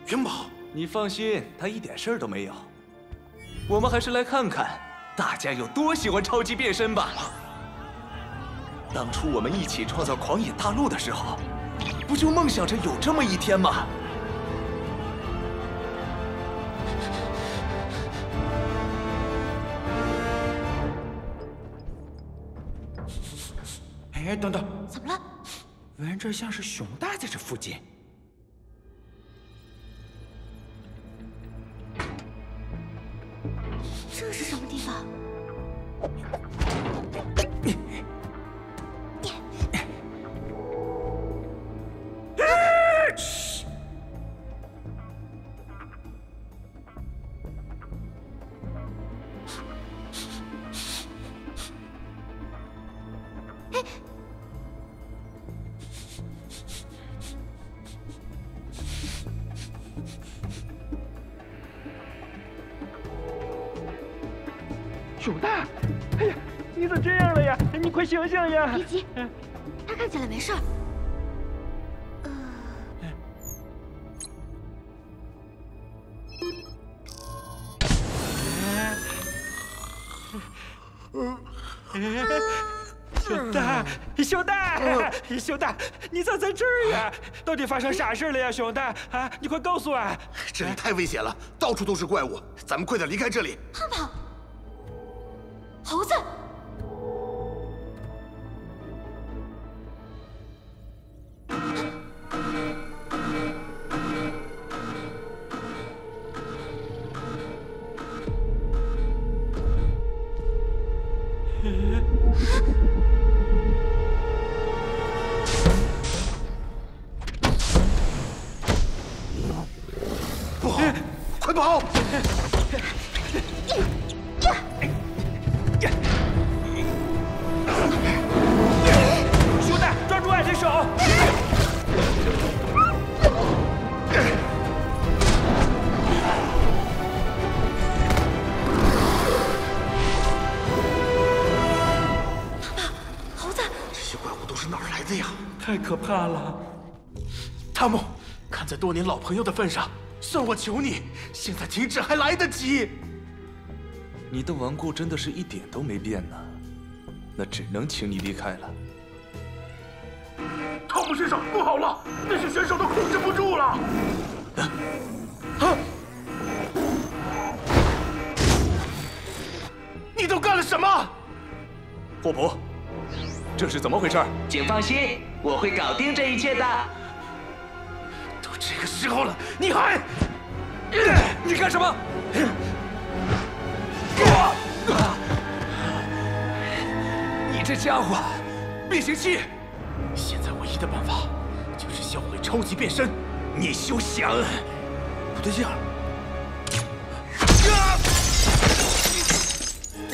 元宝，你放心，他一点事儿都没有。我们还是来看看大家有多喜欢超级变身吧。当初我们一起创造狂野大陆的时候，不就梦想着有这么一天吗？哎，等等，怎么了？闻着像是熊大在这附近。这是什么地方？在这儿呀？到底发生啥事了呀，熊大？啊，你快告诉俺！这里太危险了，到处都是怪物，咱们快点离开这里。胖胖，猴子，太可怕了！汤姆，看在多年老朋友的份上，算我求你，现在停止还来得及。你的顽固真的是一点都没变呢，那只能请你离开了。汤姆先生，不好了，那些选手都控制不住了。啊！你都干了什么？霍普，这是怎么回事？请放心，我会搞定这一切的。都这个时候了，你还……你干什么？你这家伙，变形器！现在唯一的办法就是销毁超级变身。你休想！不对劲儿！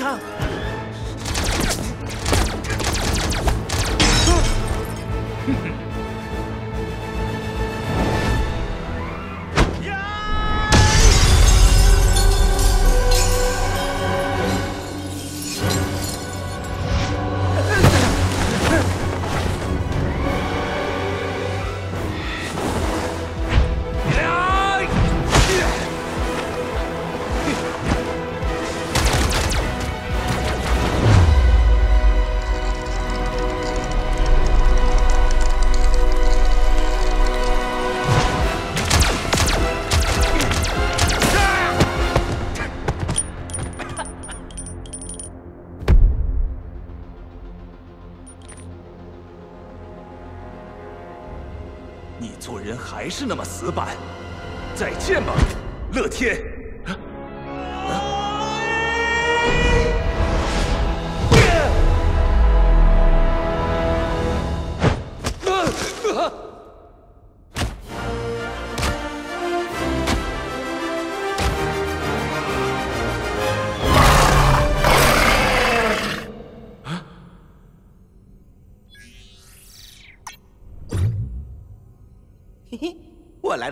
啊！死板。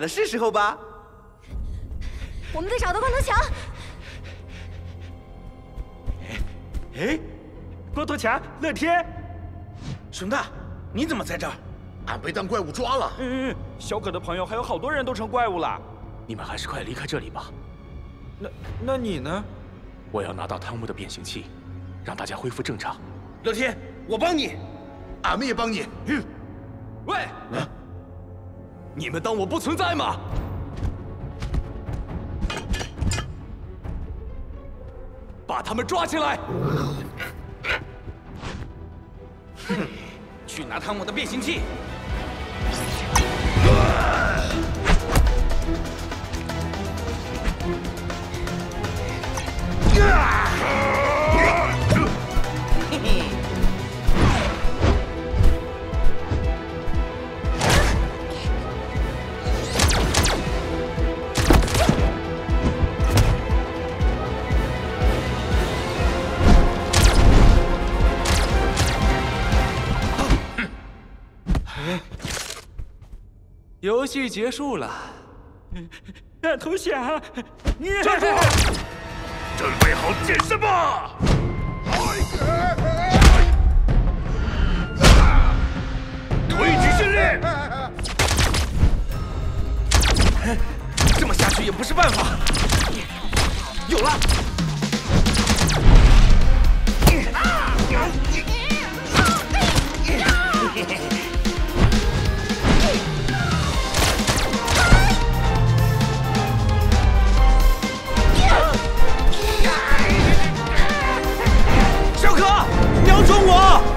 的是时候吧？我们得找到光头强。哎哎，光头强，乐天，熊大，你怎么在这儿？俺被当怪物抓了。嗯嗯，小可的朋友还有好多人都成怪物了。你们还是快离开这里吧。那那你呢？我要拿到汤姆的变形器，让大家恢复正常。乐天，我帮你，俺们也帮你。嗯，喂，你们当我不存在吗？把他们抓起来！去拿汤姆的变形器。啊游戏结束了，投降！站住！准备好健身吧！推举训练！这么下去也不是办法。有了！跟我！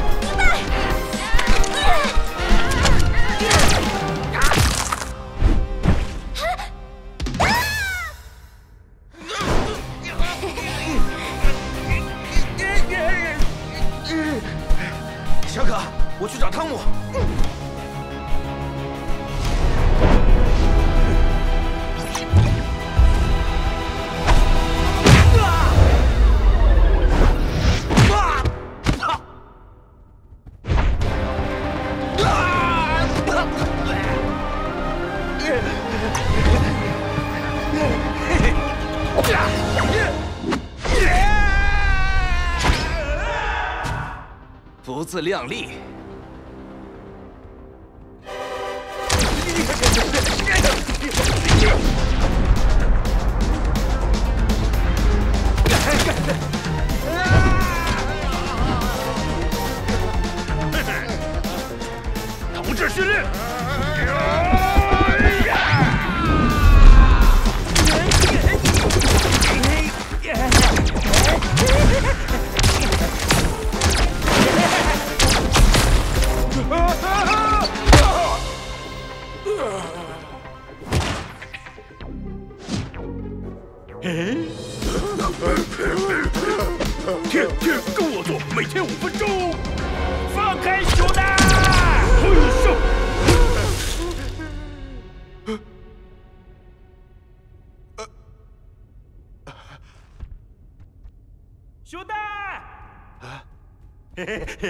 自量力！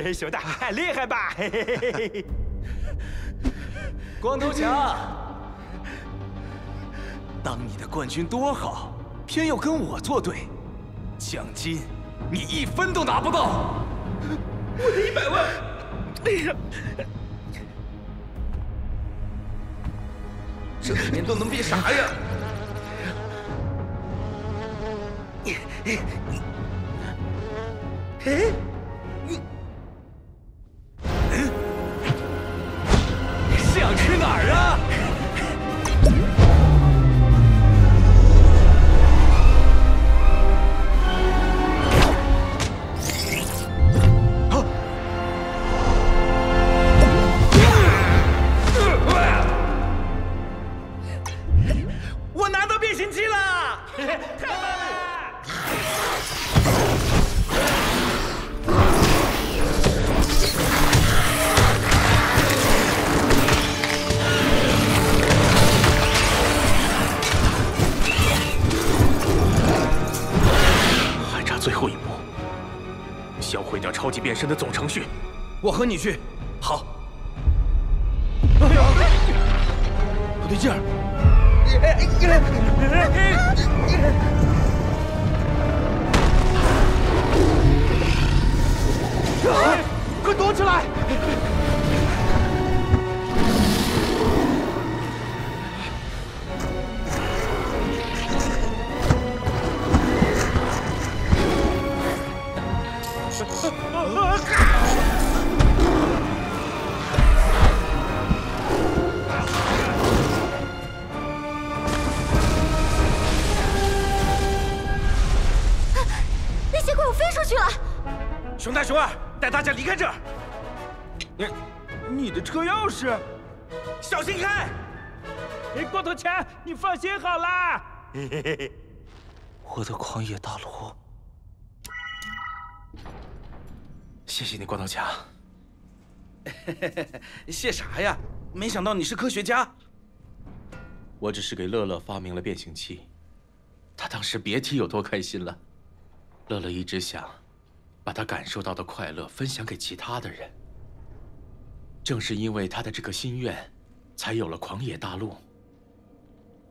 熊大，厉害吧？嘿嘿嘿嘿嘿。光头强，当你的冠军多好，偏要跟我作对，奖金你一分都拿不到。我的一百万！哎呀，这几年都能变啥呀？哎，你，和你去。我的狂野大陆，谢谢你，光头强。谢啥呀？没想到你是科学家。我只是给乐乐发明了变形器，他当时别提有多开心了。乐乐一直想把他感受到的快乐分享给其他的人。正是因为他的这个心愿，才有了狂野大陆。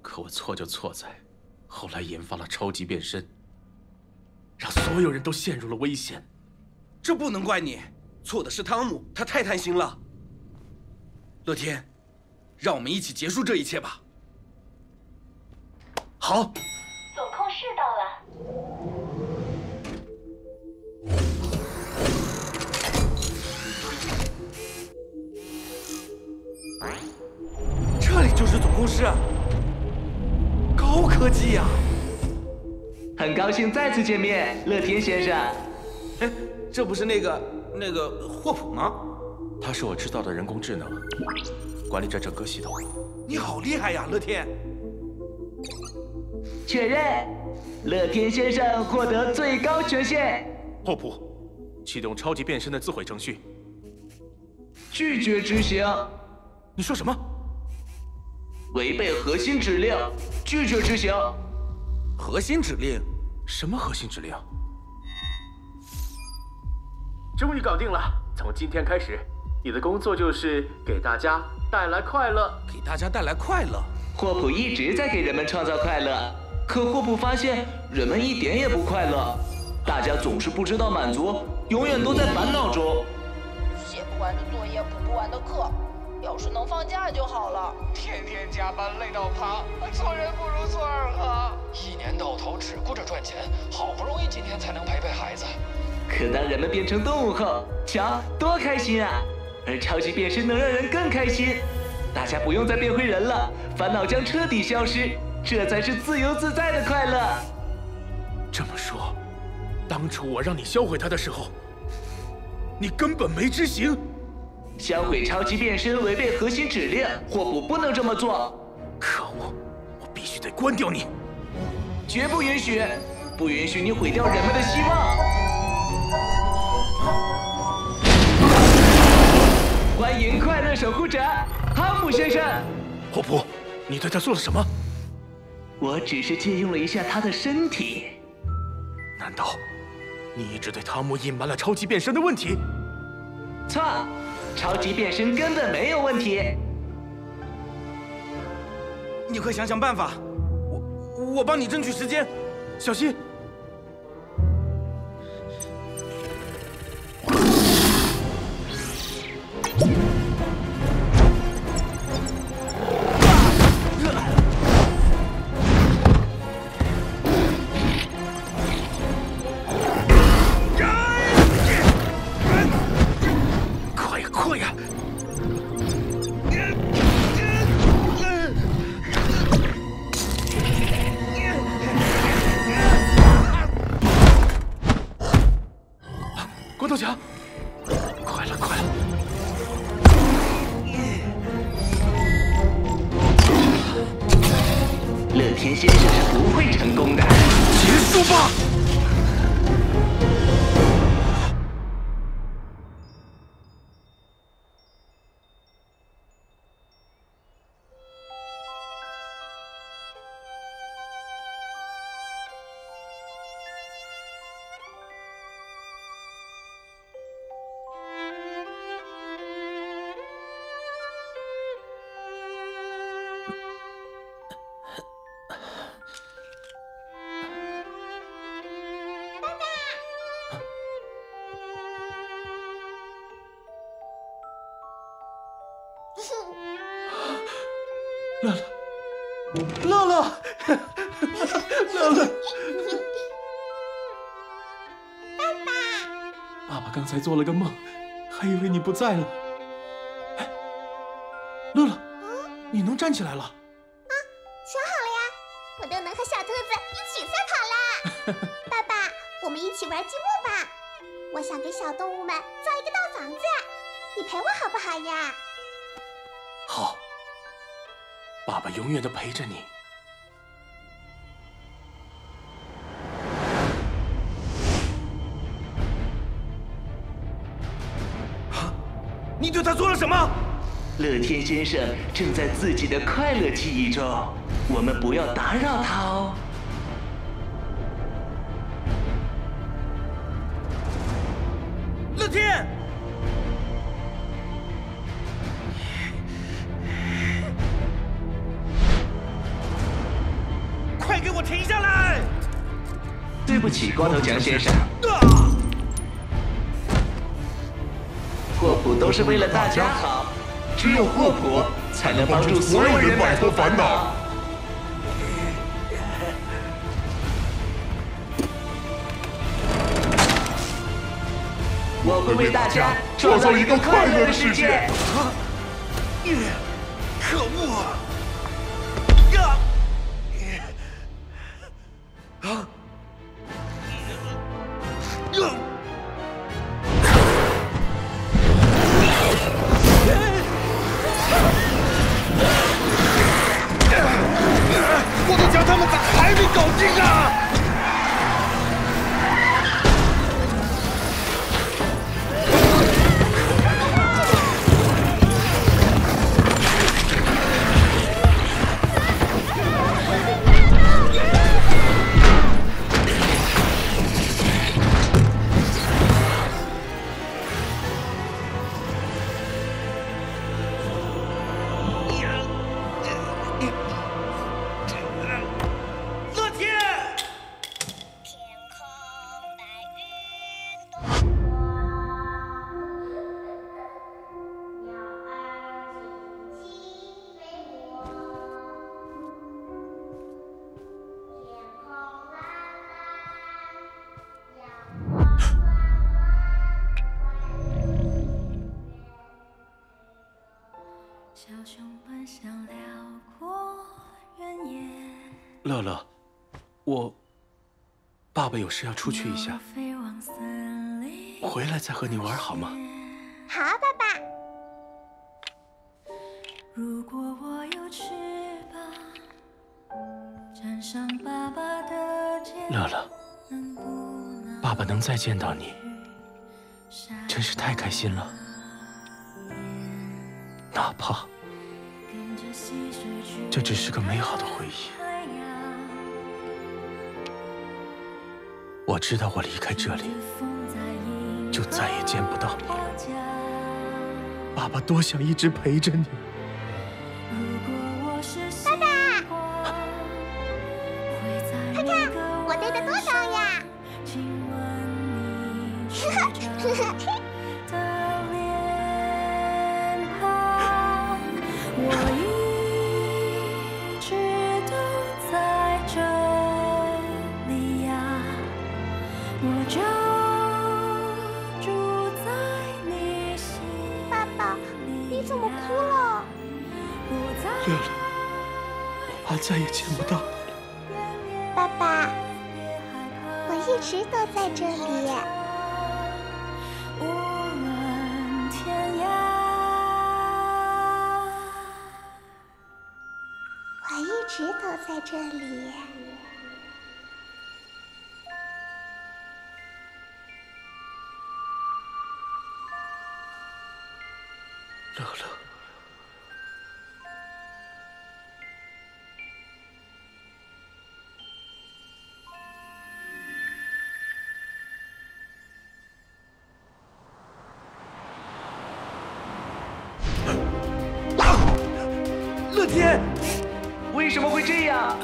可我错就错在，后来研发了超级变身，让所有人都陷入了危险。这不能怪你，错的是汤姆，他太贪心了。乐天，让我们一起结束这一切吧。好。总控室到了。这里就是总控室，高科技呀！很高兴再次见面，乐天先生。哎，这不是那个那个霍普吗？他是我制造的人工智能，管理着整个系统。你好厉害呀，乐天！确认，乐天先生获得最高权限。霍普，启动超级变身的自毁程序。拒绝执行。你说什么？违背核心指令，拒绝执行。核心指令？什么核心指令？终于搞定了！从今天开始，你的工作就是给大家带来快乐。给大家带来快乐。霍普一直在给人们创造快乐，可霍普发现人们一点也不快乐，大家总是不知道满足，永远都在烦恼中。写不完的作业，补不完的课。要是能放假就好了。天天加班累到趴，做人不如做二哈。一年到头只顾着赚钱，好不容易今天才能陪陪孩子。可当人们变成动物后，瞧多开心啊！而超级变身能让人更开心，大家不用再变回人了，烦恼将彻底消失，这才是自由自在的快乐。这么说，当初我让你销毁它的时候，你根本没执行。销毁超级变身违背核心指令，霍普不能这么做。可恶，我必须得关掉你！绝不允许，不允许你毁掉人们的希望！欢迎快乐守护者汤姆先生。霍普，你对他做了什么？我只是借用了一下他的身体。难道你一直对汤姆隐瞒了超级变身的问题？错。超级变身根本没有问题，你快想想办法，我我帮你争取时间，小心。乐，乐乐，爸爸，爸爸刚才做了个梦，还以为你不在了。哎，乐乐，你能站起来了？啊，想好了呀，我都能和小兔子一起赛跑啦！爸爸，我们一起玩积木吧。我想给小动物们造一个大房子，你陪我好不好呀？好，爸爸永远的陪着你。他做了什么？乐天先生正在自己的快乐记忆中，我们不要打扰他哦。乐天，快给我停下来！对不起，光头强先生。霍都是为了大家好，只有霍普才能帮助所有人摆脱烦恼。我会为大家创造一个快乐的世界。有事要出去一下。回来再和你玩好吗？好，爸爸。如果我有翅膀，站上爸爸的肩，乐乐，爸爸能再见到你，真是太开心了。哪怕这只是个美好的回忆。我知道我离开这里，就再也见不到你了。爸爸多想一直陪着你。爸爸，看看我堆的多高呀！我再也见不到你了。爸爸，我一直都在这里。无论天涯。我一直都在这里。乐乐，天，为什么会这样？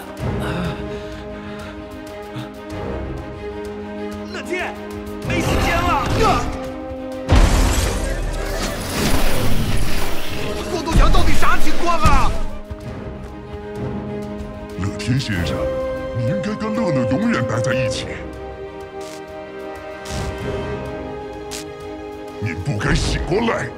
乐天，没时间了。啊。光头强到底啥情况啊？乐天先生，你应该跟乐乐永远待在一起。你不该醒过来。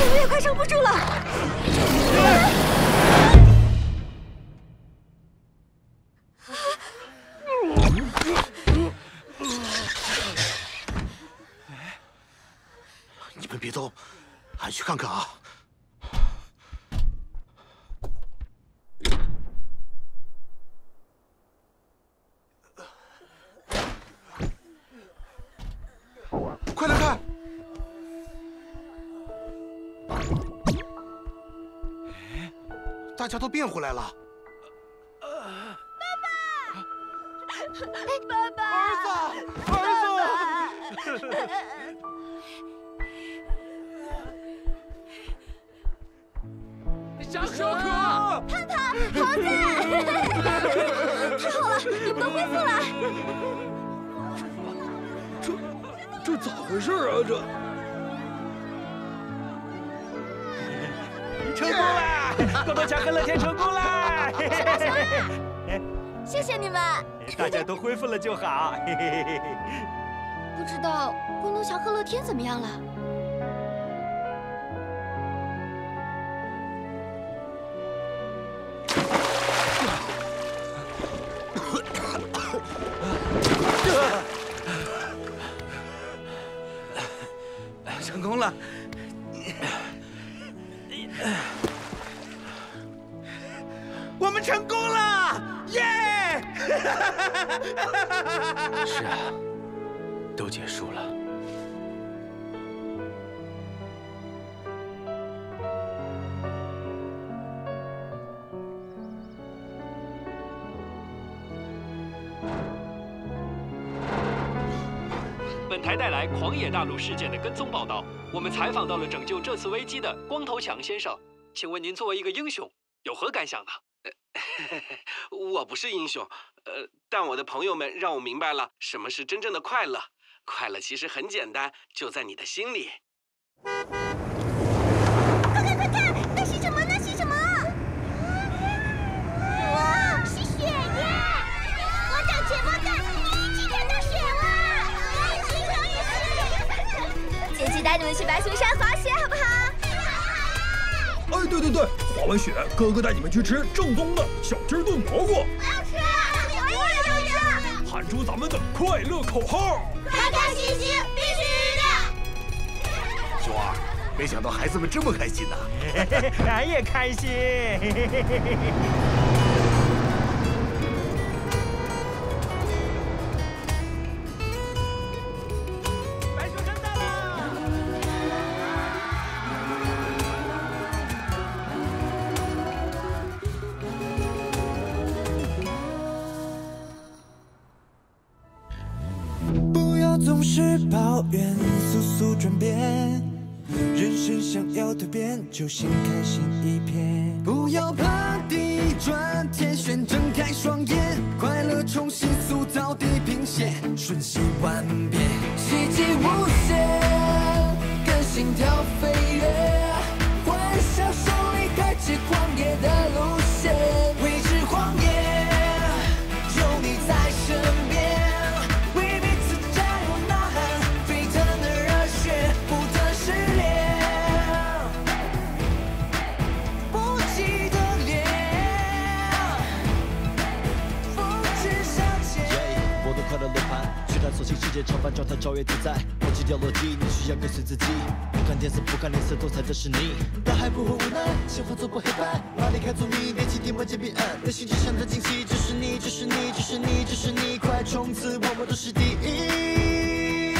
我们也快撑不住了。大家都变回来了。爸爸，儿子，儿子。小可，胖胖，猴子，太好了，你们都恢复了。这这咋回事啊？这成功了！光头强和乐天成功了！谢谢你们。大家都恢复了就好。嘿嘿嘿嘿不知道光头强和乐天怎么样了？大陆事件的跟踪报道，我们采访到了拯救这次危机的光头强先生。请问您作为一个英雄，有何感想呢？我不是英雄，呃，但我的朋友们让我明白了什么是真正的快乐。快乐其实很简单，就在你的心里。带你们去白熊山滑雪好不好？哎，对对对，滑完雪，哥哥带你们去吃正宗的小鸡炖蘑菇，我要吃！我也想吃！喊出咱们的快乐口号！开开心心，必须的！熊二，没想到孩子们这么开心呐！俺也开心。愿，速速转变。人生想要蜕变，就先开心一片。不要怕地转天旋，界超凡，状态超越自在。抛弃掉逻辑，你需要跟随自己。不看天色，不看脸色，多彩的是你。大海不会无奈，鲜花做不黑白。拉离开阻迷，练起天魔剑彼岸。内心只想的惊喜，只是你，只是你，只是你，只是你。快冲刺，我们都是第一。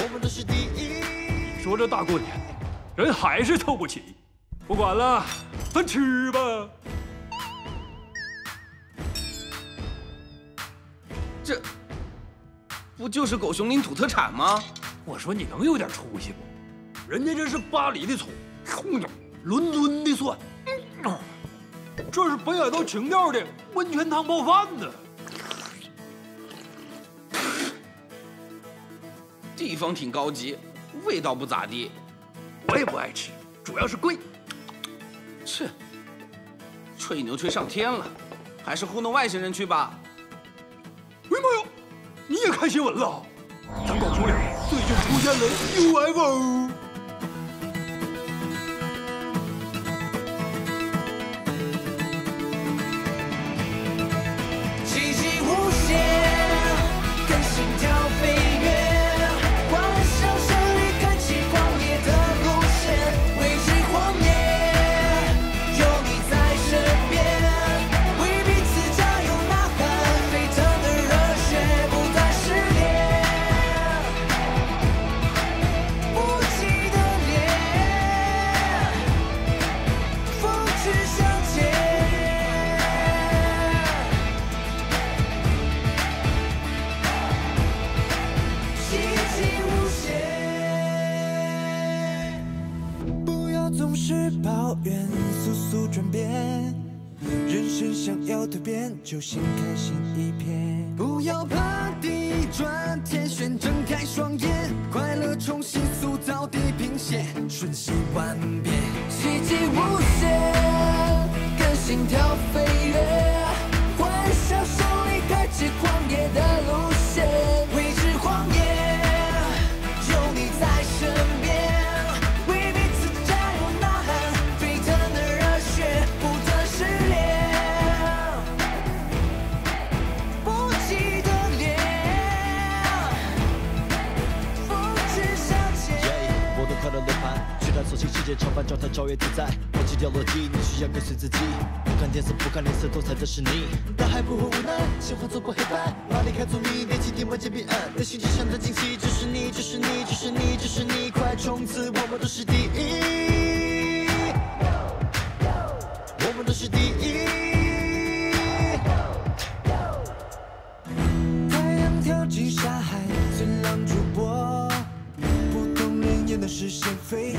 我们都是第一。说这大过年的，人还是凑不齐。不管了，咱吃吧。不就是狗熊岭土特产吗？我说你能有点出息不？人家这是巴黎的葱，伦敦的蒜，这是北海道情调的温泉汤泡饭呢。地方挺高级，味道不咋地。我也不爱吃，主要是贵。切，吹牛吹上天了，还是糊弄外星人去吧。哎妈呀，你也看新闻了？咱狗熊岭最近出现了 UFO。蜕变，就先开心一片。不要怕地转天旋，睁开双眼，快乐重新塑造地平线，瞬息万变。奇迹无限，跟心跳飞界超凡，状态超越自在。抛弃掉逻辑，你需要跟随自己。不看天色，不看脸色，多彩的是你。大海不会无奈，鲜花做不黑白。拉离开阻迷，练起天魔剑彼岸。内心只想的惊喜，就是你，就是你，就是你，就是你。快冲刺，我们都是第一。我们都是第一。太阳跳进沙海，最浪逐波，不同人也能实现飞